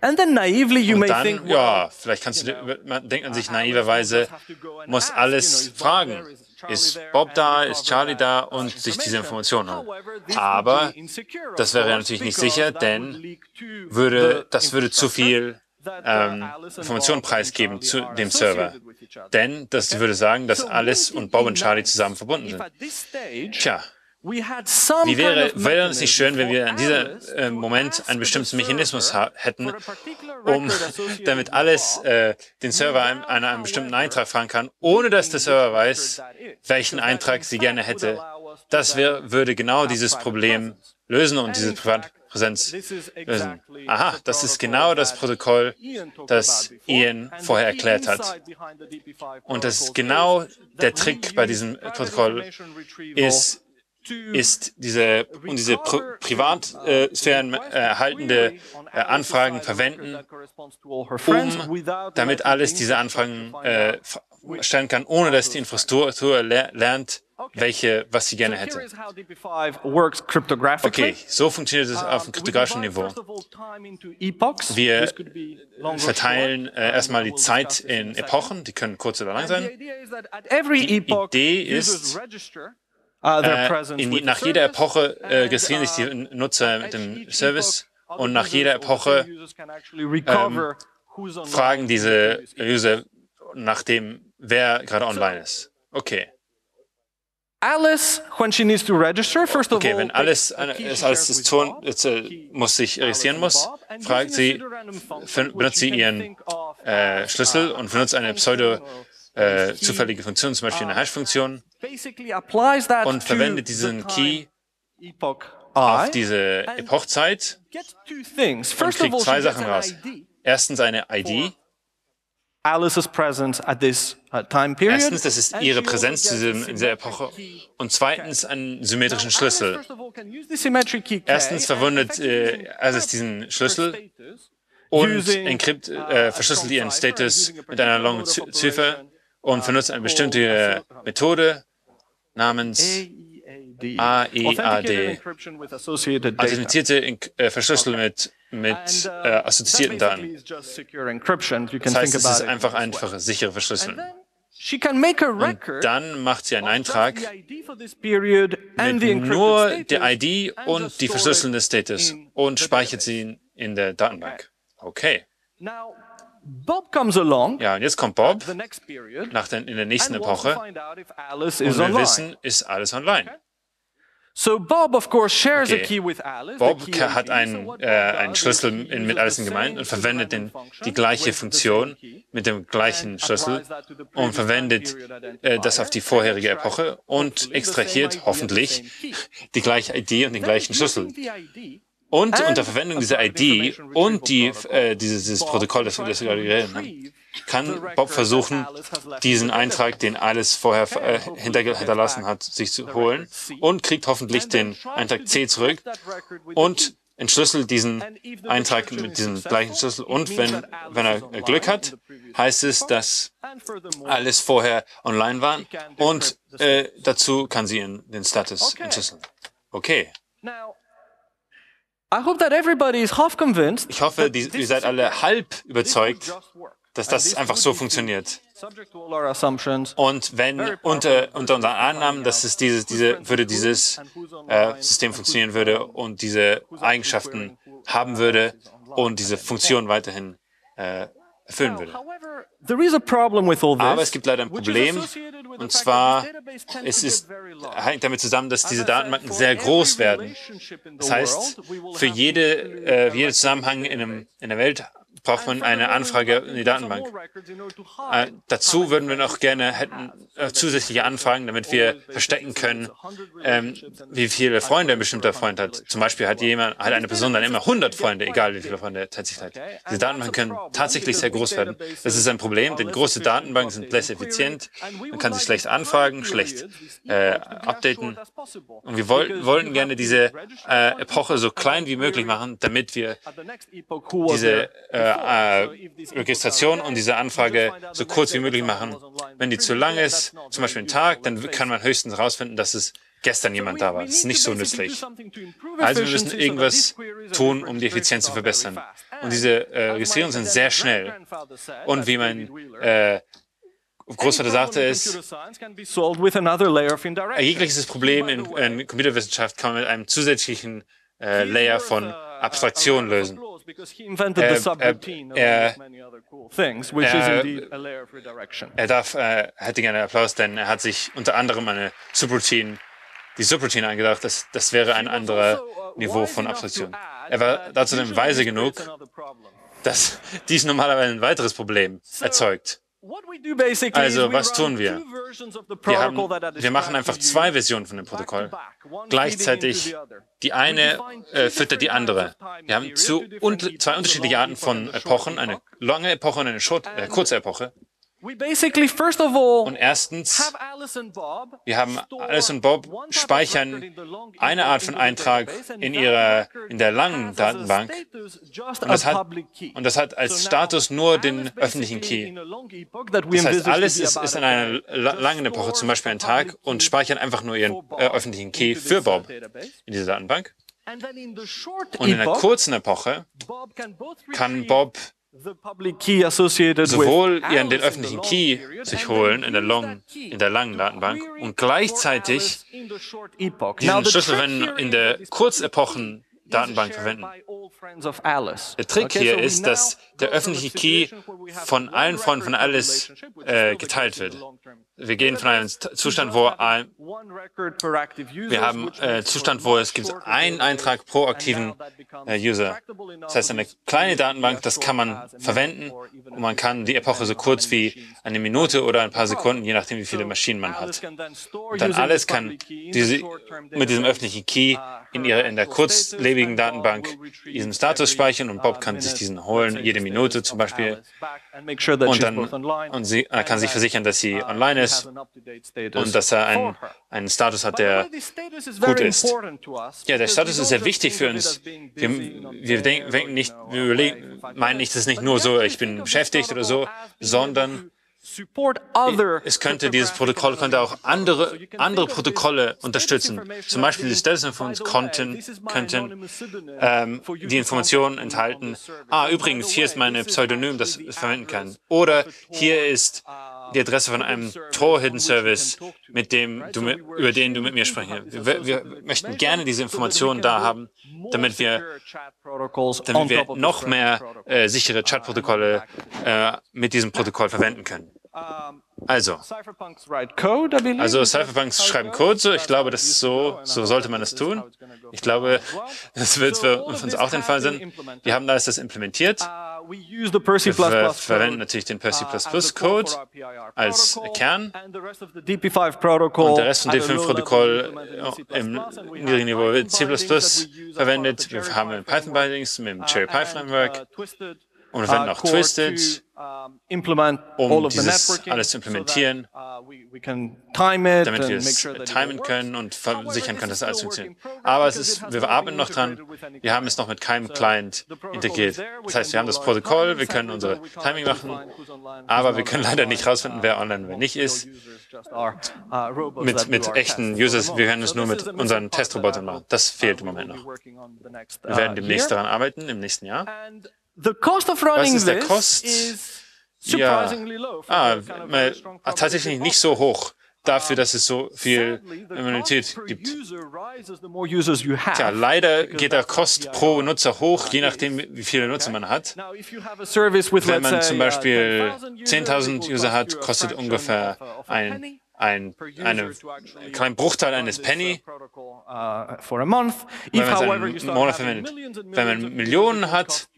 And then naively you Und dann, ja, vielleicht kannst du, man denkt an sich naiverweise, muss alles fragen. Ist Bob da, ist Charlie da und sich diese Informationen holen. Aber das wäre natürlich nicht sicher, denn würde, das würde zu viel ähm, Informationen preisgeben zu dem Server. Denn das würde sagen, dass Alice und Bob und Charlie zusammen verbunden sind. Tja, wie wäre, wäre es nicht schön, wenn wir an diesem äh, Moment einen bestimmten Mechanismus hätten, um, damit alles äh, den Server an einem, einem bestimmten Eintrag fragen kann, ohne dass der Server weiß, welchen Eintrag sie gerne hätte. Das wär, würde genau dieses Problem lösen und diese Privatpräsenz lösen. Aha, das ist genau das Protokoll, das Ian vorher erklärt hat. Und das ist genau der Trick bei diesem Protokoll, ist ist diese, und diese Pri Privatsphären äh, erhaltende äh, Anfragen verwenden, um damit alles diese Anfragen äh, stellen kann, ohne dass die Infrastruktur le lernt, welche, was sie gerne hätte. Okay, so funktioniert es auf dem kryptografischen Niveau. Wir verteilen äh, erstmal die Zeit in Epochen, die können kurz oder lang sein. Die Idee ist, äh, in, nach jeder Epoche äh, registrieren sich die Nutzer mit dem Service und nach jeder Epoche ähm, fragen diese User nach dem, wer gerade online ist. Okay. Alice, when she needs to register, first of Okay, wenn alles, äh, alles Ton, äh, muss sich registrieren muss, fragt sie, benutzt sie ihren äh, Schlüssel und benutzt eine pseudo äh, zufällige Funktion, zum Beispiel eine Hash-Funktion, applies that und verwendet diesen Key auf diese Epochzeit und kriegt zwei Sachen raus. Erstens eine ID, Alice's presence at this uh, time period. erstens, das ist ihre also Präsenz zu diesem, in dieser Epoche. und zweitens einen symmetrischen Schlüssel. Erstens effectively äh, Alice diesen Schlüssel und enkrypt, äh, verschlüsselt ihren Status mit einer langen Zi- Ziffer und benutzt eine bestimmte äh, Methode namens AEAD. Authentifizierte Ink- äh, Verschlüsselung mit, mit And, uh, äh, assoziierten Daten. Das heißt, es ist einfach einfache, sichere Verschlüsselung. then she can make a Und dann macht sie einen Eintrag mit nur der ID und die store verschlüsselnde it Status in und speichert sie in, in der Datenbank. Okay. Bob comes along Ja, und jetzt kommt Bob the next period nach den, in der nächsten Epoche find out if Alice und online. wissen, ist alles online. So Bob, of course, shares Okay. a key with Alice. Bob hat einen, äh, einen Schlüssel in, mit the in gemeint same und verwendet den, die gleiche with the Funktion same key mit dem gleichen and Schlüssel applies that to the und previous verwendet äh, das auf die vorherige and extracts Epoche und hopefully the same extrahiert ID and hoffentlich the same key. <laughs> die gleiche ID und den gleichen Schlüssel. Und unter Verwendung dieser ID und die, äh, dieses, dieses Protokoll, das wir das gerade geredet haben, kann Bob versuchen, diesen Eintrag, den Alice vorher äh, hinter, hinterlassen hat, sich zu holen und kriegt hoffentlich den Eintrag C zurück und entschlüsselt diesen Eintrag mit diesem gleichen Schlüssel. Und wenn, wenn er Glück hat, heißt es, dass alles vorher online war und äh, dazu kann sie in, den Status entschlüsseln. Okay. Ich hoffe, die, ihr seid alle halb überzeugt, dass das einfach so funktioniert. Und wenn unter, unter der Annahme, dass es dieses, diese, würde dieses äh, System funktionieren würde und diese Eigenschaften haben würde und diese Funktion weiterhin äh, erfüllen würde. However, there is a problem with all this. Aber es gibt leider ein Problem, und zwar es ist, hängt damit zusammen, dass As diese Datenbanken sehr groß werden. Das heißt, für jede, to äh, do jeden Zusammenhang in, einem, in der Welt braucht man eine Anfrage in die Datenbank. Äh, dazu würden wir noch gerne hätten äh, zusätzliche Anfragen, damit wir verstecken können, ähm, wie viele Freunde ein bestimmter Freund hat. Zum Beispiel hat jemand, hat eine Person dann immer 100 Freunde, egal wie viele Freunde er tatsächlich hat. Diese Datenbanken können tatsächlich sehr groß werden. Das ist ein Problem, denn große Datenbanken sind less effizient. Man kann sie schlecht anfragen, schlecht äh, updaten. Und wir woll wollten gerne diese äh, Epoche so klein wie möglich machen, damit wir diese äh, äh, Registration und diese Anfrage so kurz wie möglich machen. Wenn die zu lang ist, zum Beispiel ein Tag, dann kann man höchstens herausfinden, dass es gestern jemand da war. Das ist nicht so nützlich. Also wir müssen irgendwas tun, um die Effizienz zu verbessern. Und diese äh, Registrierungen sind sehr schnell. Und wie mein äh, Großvater sagte, ist, jegliches Problem in, in Computerwissenschaft kann man mit einem zusätzlichen äh, Layer von Abstraktion lösen. Er, er, er darf, äh, hätte gerne Applaus, denn er hat sich unter anderem eine Subroutine, die Subroutine eingedacht. Das, das wäre ein anderes Niveau von Abstraktion. Er war dazu dann weise genug, dass <laughs> dies normalerweise ein weiteres Problem erzeugt. Also, was tun wir? Wir, haben, wir machen einfach zwei Versionen von dem Protokoll. Gleichzeitig, die eine äh, füttert die andere. Wir haben zu, un, zwei unterschiedliche Arten von Epochen, eine lange Epoche und eine short, äh, kurze Epoche. Und erstens, wir haben Alice und Bob speichern eine Art von Eintrag in ihrer, in der langen Datenbank. Und das hat, und das hat als Status nur den öffentlichen Key. Das heißt, alles ist, ist in einer langen Epoche, zum Beispiel ein Tag, und speichern einfach nur ihren äh, öffentlichen Key für Bob in dieser Datenbank. Und in einer kurzen Epoche kann Bob sowohl ihren den öffentlichen Key sich holen in der, Long, in der langen Datenbank und gleichzeitig diesen Schlüssel verwenden in der Kurzepochen Datenbank verwenden. Der Trick hier ist, dass der öffentliche Key von allen Freunden von Alice äh, geteilt wird. Wir gehen von einem Zustand, wo ein, wir haben äh, Zustand, wo es gibt einen Eintrag pro aktiven äh, User. Das heißt, eine kleine Datenbank, das kann man verwenden und man kann die Epoche so kurz wie eine Minute oder ein paar Sekunden, je nachdem, wie viele Maschinen man hat. Und dann alles kann diese, mit diesem öffentlichen Key in ihrer in der kurzlebigen beliebigen Datenbank diesen Status speichern und Bob kann sich diesen holen, jede Minute zum Beispiel. Und dann und sie, er kann sich versichern, dass sie online ist und dass er einen, einen Status hat, der gut ist. Ja, der Status ist sehr wichtig für uns. Wir, wir denken nicht, wir überlegen, meinen nicht, das ist nicht nur so, ich bin beschäftigt oder so, sondern es könnte, dieses Protokoll könnte auch andere, andere Protokolle unterstützen. Zum Beispiel die Status konnten, könnten ähm, die Informationen enthalten, ah, übrigens, hier ist meine Pseudonym, das ich verwenden kann. Oder hier ist die Adresse von einem Tor-Hidden-Service, mit dem du, über den du mit mir sprechen wir, wir möchten gerne diese Informationen da haben, damit wir, damit wir noch mehr äh, sichere Chat-Protokolle äh, mit diesem Protokoll verwenden können. Also, also Cypherpunks also schreiben Code so, ich glaube, das ist so, so sollte man das tun. Ich glaube, das wird für uns auch den Fall sein. Wir haben da das implementiert. Wir verwenden natürlich den Percy++ Code als Kern und der Rest von D5-Protokoll im niedrigen Niveau C++ verwendet. Wir haben Python-Bindings mit dem Cherry Pie Framework und wenn auch Twisted, um dieses alles zu implementieren, damit wir es timen können und sichern können, dass alles funktioniert. Aber es ist, wir arbeiten noch dran. Wir haben es noch mit keinem Client integriert. Das heißt, wir haben das Protokoll, wir können unsere Timing machen, aber wir können leider nicht rausfinden, wer online und wer nicht ist. Mit, mit echten Users, wir können es nur mit unseren Testrobotern machen. Das fehlt im Moment noch. Wir werden demnächst daran arbeiten, im nächsten Jahr. The cost of running Was ist der Kost? Ja, ah, mal, ah, tatsächlich nicht so hoch dafür, dass es so viel Immunität gibt. Tja, leider geht der Kost pro Nutzer hoch, je nachdem, wie viele Nutzer man hat. Wenn man zum Beispiel 10.000 User hat, kostet ungefähr ein ein, eine, kleinen Bruchteil eines Penny, wenn man es einen Monat verwendet. Wenn man Millionen hat,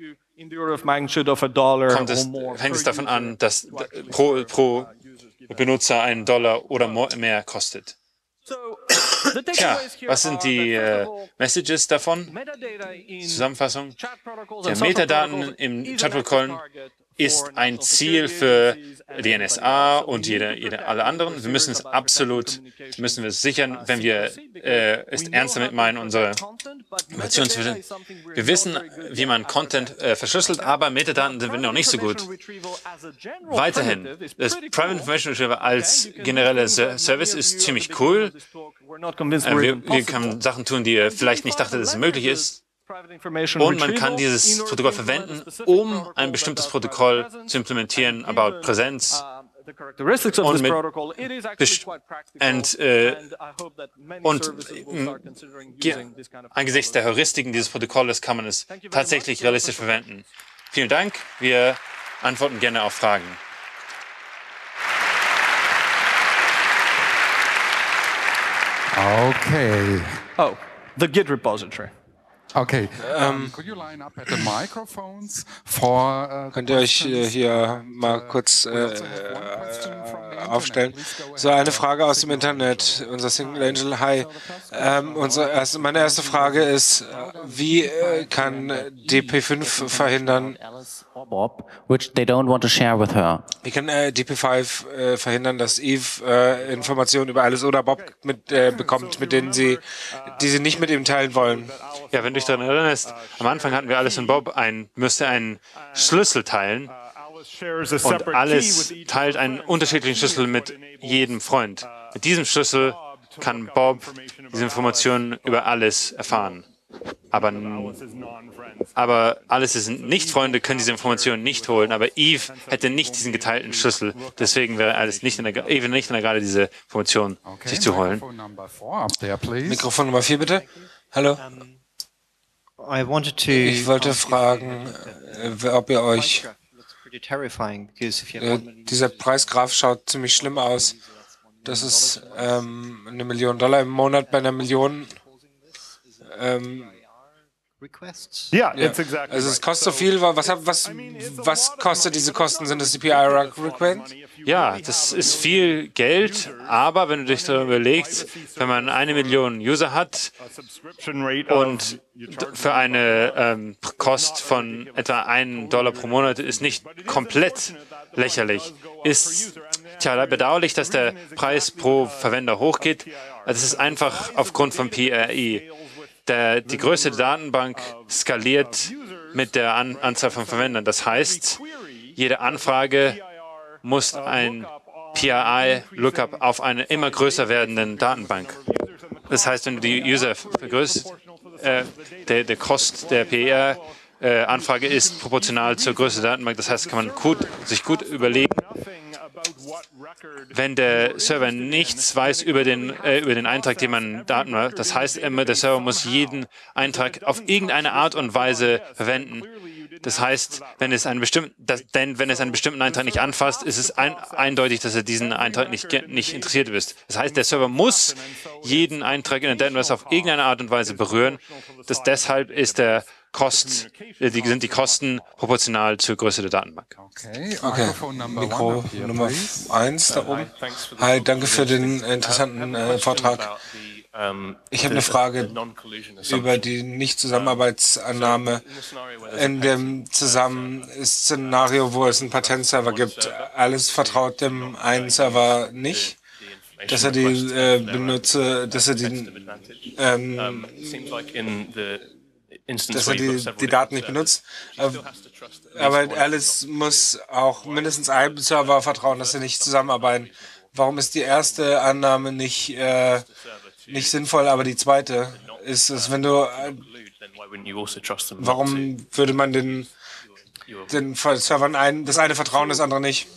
hängt es davon an, dass pro, pro Benutzer einen Dollar oder mehr kostet. <coughs> Tja, was sind die äh, Messages davon? Zusammenfassung der Metadaten im Chatprotokollen ist ein Ziel für die NSA und jede, jede, alle anderen. Wir müssen es absolut, müssen wir es sichern, wenn wir äh, es ernst damit meinen, unsere Informationen zu Wir wissen, wie man Content äh, verschlüsselt, aber Metadaten sind noch nicht so gut. Weiterhin, das Private Information Retriever als genereller Service ist ziemlich cool. Äh, wir, wir können Sachen tun, die ihr vielleicht nicht dachtet, dass es möglich ist. Und man kann dieses Protokoll verwenden, um ein bestimmtes Protokoll zu implementieren about Präsenz und, äh, und, äh, und angesichts der Heuristiken dieses Protokolles kann man es tatsächlich realistisch verwenden. Vielen Dank. Wir antworten gerne auf Fragen. Okay. Oh, the Git repository for uh, Könnt ihr euch äh, hier mal kurz äh, äh, aufstellen? So, eine Frage aus dem Internet. Unser Single Angel, hi. Ähm, unsere erste, meine erste Frage ist, äh, wie äh, kann DP5 verhindern, Bob, which they don't want to share with her. Wie kann äh, DP5 äh, verhindern, dass Eve äh, Informationen über Alice oder Bob mit, äh, bekommt, mit denen sie, die sie nicht mit ihm teilen wollen? Ja, wenn du dich daran erinnerst, am Anfang hatten wir Alice und Bob ein, müsste einen Schlüssel teilen und Alice teilt einen unterschiedlichen Schlüssel mit jedem Freund. Mit diesem Schlüssel kann Bob diese Informationen über Alice erfahren. Aber, aber Alice sind nicht Freunde, können diese Informationen nicht holen. Aber Eve hätte nicht diesen geteilten Schlüssel. Deswegen wäre Alice nicht in der, Eve nicht in der Lage, diese Informationen Okay, sich zu holen. Mikrofon Nummer 4 bitte. Hallo. Ich wollte fragen, äh, ob ihr euch Äh, dieser Preisgraph schaut ziemlich schlimm aus. Das ist ähm, eine Million Dollar im Monat bei einer Million. Ähm, requests, Yeah, ja. it's exactly Also es kostet so viel. wa- Was, was, was kostet diese Kosten? Sind es die PI Requests? Ja, das ist viel Geld, aber wenn du dich darüber überlegst, wenn man eine Million User hat A subscription rate of und für eine ähm, Kost von etwa 1 Dollar pro Monat ist nicht komplett lächerlich. Ist tja, bedauerlich, dass der Preis pro Verwender hochgeht. Also es ist einfach aufgrund von PRI. Der, die größte Datenbank skaliert mit der An Anzahl von Verwendern. Das heißt, jede Anfrage muss ein PRI-Lookup auf einer immer größer werdenden Datenbank. Das heißt, wenn du die User vergrößerst, äh, der, der Kost der PR-Anfrage ist proportional zur Größe der Datenbank. Das heißt, kann man gut, sich gut überlegen, wenn der Server nichts weiß über den, äh, über den Eintrag, den man Daten hat. Das heißt immer, der Server muss jeden Eintrag auf irgendeine Art und Weise verwenden. Das heißt, wenn es einen bestimmten, das, denn wenn es einen bestimmten Eintrag nicht anfasst, ist es ein, eindeutig, dass er diesen Eintrag nicht, nicht interessiert ist. Das heißt, der Server muss jeden Eintrag in der Datenbank auf irgendeine Art und Weise berühren. Das deshalb ist der Kost, äh, die, sind die Kosten proportional zur Größe der Datenbank. Okay, Mikro Nummer. 1 da oben. Hi, danke für den interessanten äh, Vortrag. Ich habe eine Frage über die Nicht-Zusammenarbeitsannahme in dem Zusammen-Szenario, wo es einen Patentserver gibt. Alles vertraut dem einen Server nicht, dass er die äh, benutze, dass er die, ähm, dass er die, die Daten nicht benutzt. Aber, Alice muss auch mindestens einem Server vertrauen, dass sie nicht zusammenarbeiten. Warum ist die erste Annahme nicht, äh, nicht sinnvoll, aber die zweite ist es, wenn du, äh, warum würde man den, den Servern ein, das eine vertrauen, das andere nicht?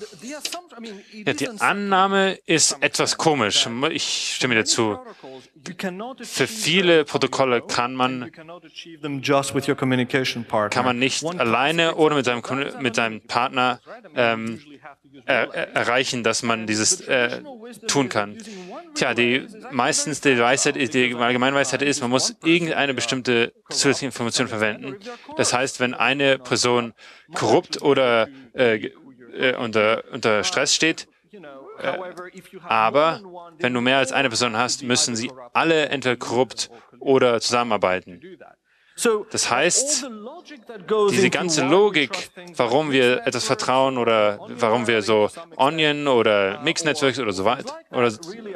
Ja, die Annahme ist etwas komisch. Ich stimme dir zu. Für viele Protokolle kann man, kann man nicht alleine oder mit seinem, mit seinem Partner ähm, er, er, erreichen, dass man dieses äh, tun kann. Tja, die meistens die Weisheit ist, die Allgemeinweisheit ist, man muss irgendeine bestimmte zusätzliche Information verwenden. Das heißt, wenn eine Person korrupt oder äh, äh, unter, unter Stress steht, aber wenn du mehr als eine Person hast, müssen sie alle entweder korrupt oder zusammenarbeiten. Das heißt, diese ganze Logik, warum wir etwas vertrauen oder warum wir so Onion oder Mix Networks oder so weiter oder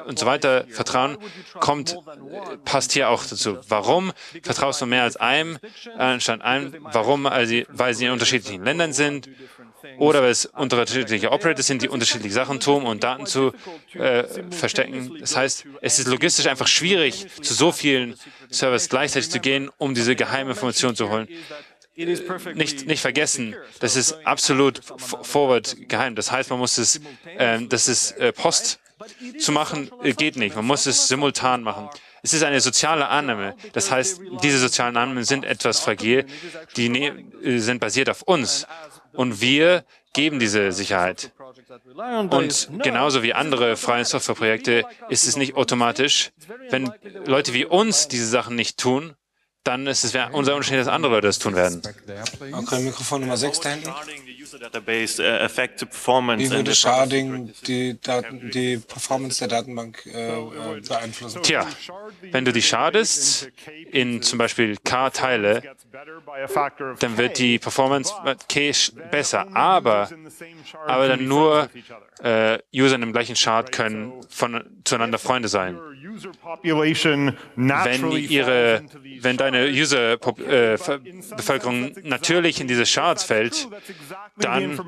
und so weiter vertrauen, kommt, äh, passt hier auch dazu. Warum vertraust du mehr als einem anstatt einem? Warum? Also, weil sie in unterschiedlichen Ländern sind oder weil es unterschiedliche Operators sind, die unterschiedliche Sachen tun und Daten zu äh, verstecken. Das heißt, es ist logistisch einfach schwierig, zu so vielen Servers gleichzeitig zu gehen, um diese geheime Information zu holen. Nicht, nicht vergessen, das ist absolut forward geheim. Das heißt, man muss es, ähm, das ist äh, Post zu machen, äh, geht nicht. Man muss es simultan machen. Es ist eine soziale Annahme. Das heißt, diese sozialen Annahmen sind etwas fragil, die ne äh, sind basiert auf uns. Und wir geben diese Sicherheit. Und genauso wie andere freie Softwareprojekte ist es nicht automatisch. Wenn Leute wie uns diese Sachen nicht tun, dann ist es unser Unterschied, dass andere Leute das tun werden. Okay, Mikrofon Nummer 6 da hinten. Performance Wie würde Sharding die, Daten, die Performance der Datenbank äh, äh, beeinflussen? Tja, wenn du die schadest in zum Beispiel K-Teile, dann wird die Performance K besser. Aber, aber dann nur äh, User in dem gleichen Shard können von, zueinander Freunde sein. Wenn ihre, wenn deine User-Bevölkerung äh, natürlich in diese Shards fällt, dann,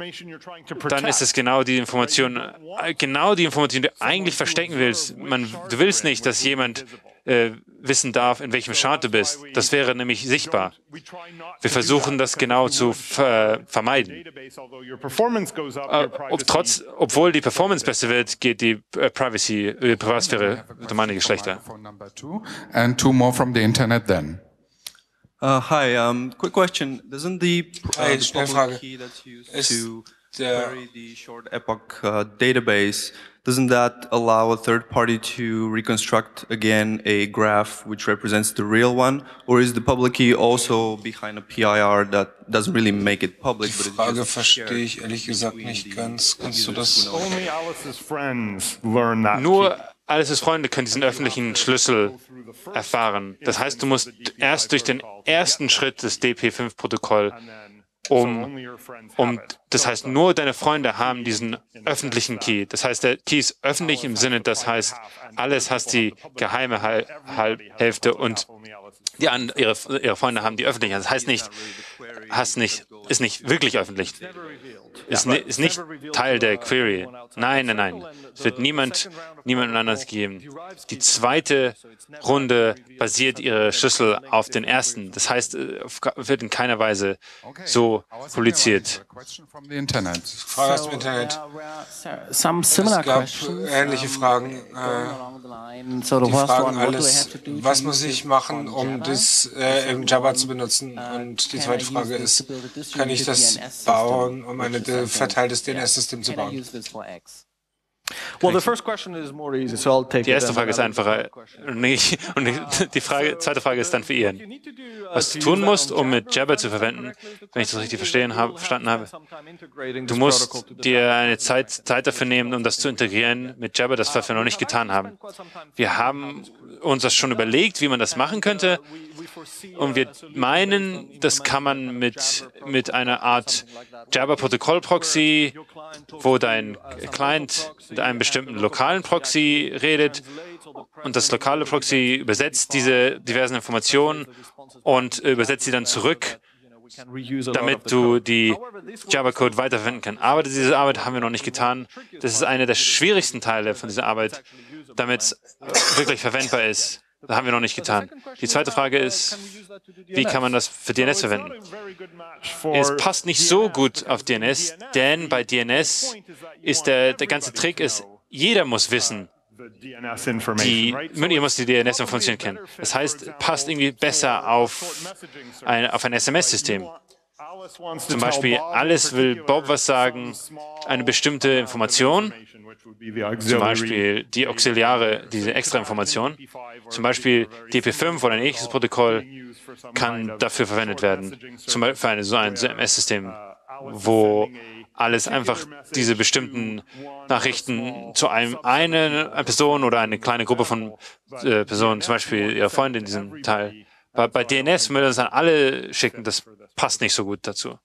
dann ist es genau die Information, äh, genau die Information, die du eigentlich verstecken willst. Man, du willst nicht, dass jemand äh, wissen darf, in welchem Chart du bist. Das wäre nämlich sichtbar. Wir versuchen das genau zu ver vermeiden. Äh, ob, trotz, obwohl die Performance besser wird, geht die äh, Privacy, äh, Privatsphäre um einige schlechter. And two more from the internet then. Uh, hi, um, quick question. Doesn't the, uh, Hey, the public Frage. key that's used Ist to der- query the short epoch uh, database, doesn't that allow a third party to reconstruct again a graph which represents the real one? Or is the public key also behind a PIR that doesn't really make it public, Die Frage just verstehe ich ehrlich gesagt nicht ganz. Kannst du das? who know it? Only Alice's friends learn that Nur Alice's Freunde können diesen öffentlichen Schlüssel erfahren. Das heißt, du musst erst durch den ersten Schritt des DP5-Protokoll um, um, das heißt, nur deine Freunde haben diesen öffentlichen Key. Das heißt, der Key ist öffentlich im Sinne, das heißt, alles hast die geheime Hälfte und die an, ihre, ihre Freunde haben die öffentliche. Das heißt nicht, hast nicht, ist nicht wirklich öffentlich. Ist, ni ist nicht Teil der Query. Nein, nein, nein. Es wird niemand, niemand anders geben. Die zweite Runde basiert ihre Schlüssel auf den ersten. Das heißt, äh, wird in keiner Weise so publiziert. Frage aus dem Internet. Some Es gab ähnliche Fragen. Äh, die fragen alles, was muss ich machen, um das äh, im Java zu benutzen? Und die zweite Frage ist, kann ich das bauen, um ein verteiltes DNS-System zu bauen? Die erste Frage ist einfacher. Und, nicht, und die- Frage, zweite Frage ist dann für Ian. Do, uh, Was to du tun musst, um mit Jabber Jabber zu verwenden, wenn ich das richtig verstehen habe, verstanden habe, Du musst dir eine Zeit, Zeit dafür nehmen, um das zu integrieren mit Jabber, das wir noch nicht getan haben. Wir haben uns das schon überlegt, wie man das machen könnte. Und wir meinen, das kann man mit, mit einer Art Java-Protokoll-Proxy, wo dein Client mit einem bestimmten lokalen Proxy redet und das lokale Proxy übersetzt diese diversen Informationen und übersetzt sie dann zurück, damit du die Java-Code weiterverwenden kannst. Aber diese Arbeit haben wir noch nicht getan. Das ist einer der schwierigsten Teile von dieser Arbeit, damit es wirklich verwendbar ist. Das haben wir noch nicht getan. Die zweite Frage ist, wie kann man das für DNS verwenden? Es passt nicht so gut auf DNS, denn bei DNS ist der, der ganze Trick ist, jeder muss wissen, die, ihr muss die DNS-Information kennen. Das heißt, passt irgendwie besser auf ein, auf ein SMS-System. Zum Beispiel, Alice will Bob was sagen, eine bestimmte Information, zum Beispiel die Auxiliare, diese extra Information, zum Beispiel DP5 oder ein ähnliches Protokoll kann dafür verwendet werden, zum Beispiel für eine, so ein SMS-System, wo alles einfach diese bestimmten Nachrichten zu einem eine Person oder eine kleine Gruppe von äh, Personen, zum Beispiel ihre Freunde in diesem Teil. Bei, bei DNS würde das an alle schicken, das passt nicht so gut dazu.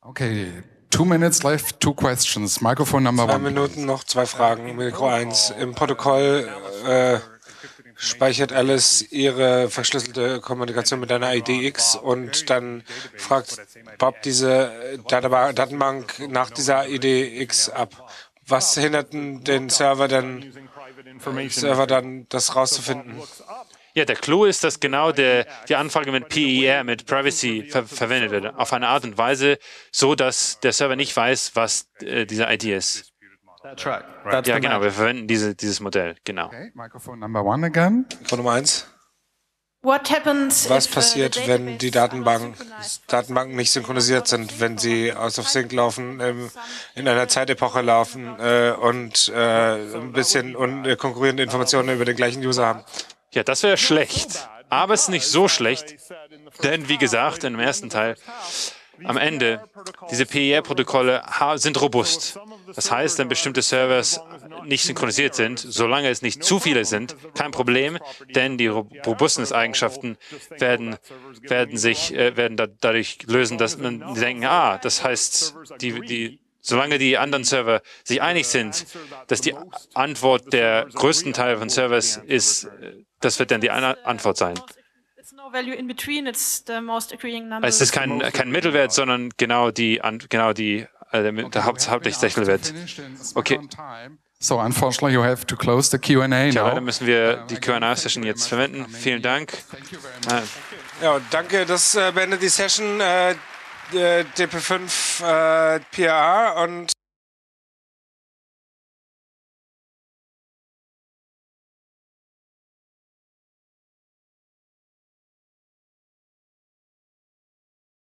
Okay, two minutes left, two questions. Microphone number Zwei one. Minuten noch, zwei Fragen. Mikro 1. Im Protokoll äh, speichert alles ihre verschlüsselte Kommunikation mit einer IDX und dann fragt Bob diese Databa- Datenbank nach dieser IDX ab. Was hindert denn den Server dann, Server dann, das rauszufinden? Ja, der Clou ist, dass genau der, die Anfrage mit PIR, mit Privacy ver verwendet wird, auf eine Art und Weise, so dass der Server nicht weiß, was äh, diese ID ist. That's right. That's Ja, genau, wir verwenden diese, dieses Modell, genau. Okay, microphone number one again. Mikro Nummer 1. What happens Was if, uh, passiert, the wenn die are not Datenbank, synchronized? Datenbanken nicht synchronisiert sind, wenn sie aus of Sync laufen, ähm, in einer Zeitepoche laufen äh, und äh, ein bisschen äh, konkurrierende Informationen über den gleichen User haben? Ja, das wäre schlecht. Aber es ist nicht so schlecht, Denn, wie gesagt, im ersten Teil, am Ende, diese PIR-Protokolle ha- sind robust. Das heißt, wenn bestimmte Servers nicht synchronisiert sind, solange es nicht zu viele sind, kein Problem, denn die Ro- Robustness-Eigenschaften werden, werden sich äh, werden da, dadurch lösen, dass man denken, ah, das heißt, die, die, solange die anderen Server sich einig sind, dass die Antwort der größten Teil von Servers ist, äh, das wird dann die Antwort sein. It's no value in between, it's the most agreeing number. Es ist kein, kein Mittelwert, sondern genau die, genau die, äh, der, der Haupt, hauptsächliche Wert. Okay. So unfortunately, you have to close the Q&A Tja, now. leider müssen wir die Q&A-Session jetzt verwenden. Vielen Dank. Äh, Ja, danke. Das äh, beendet die Session äh, äh, DP5 äh, PRA und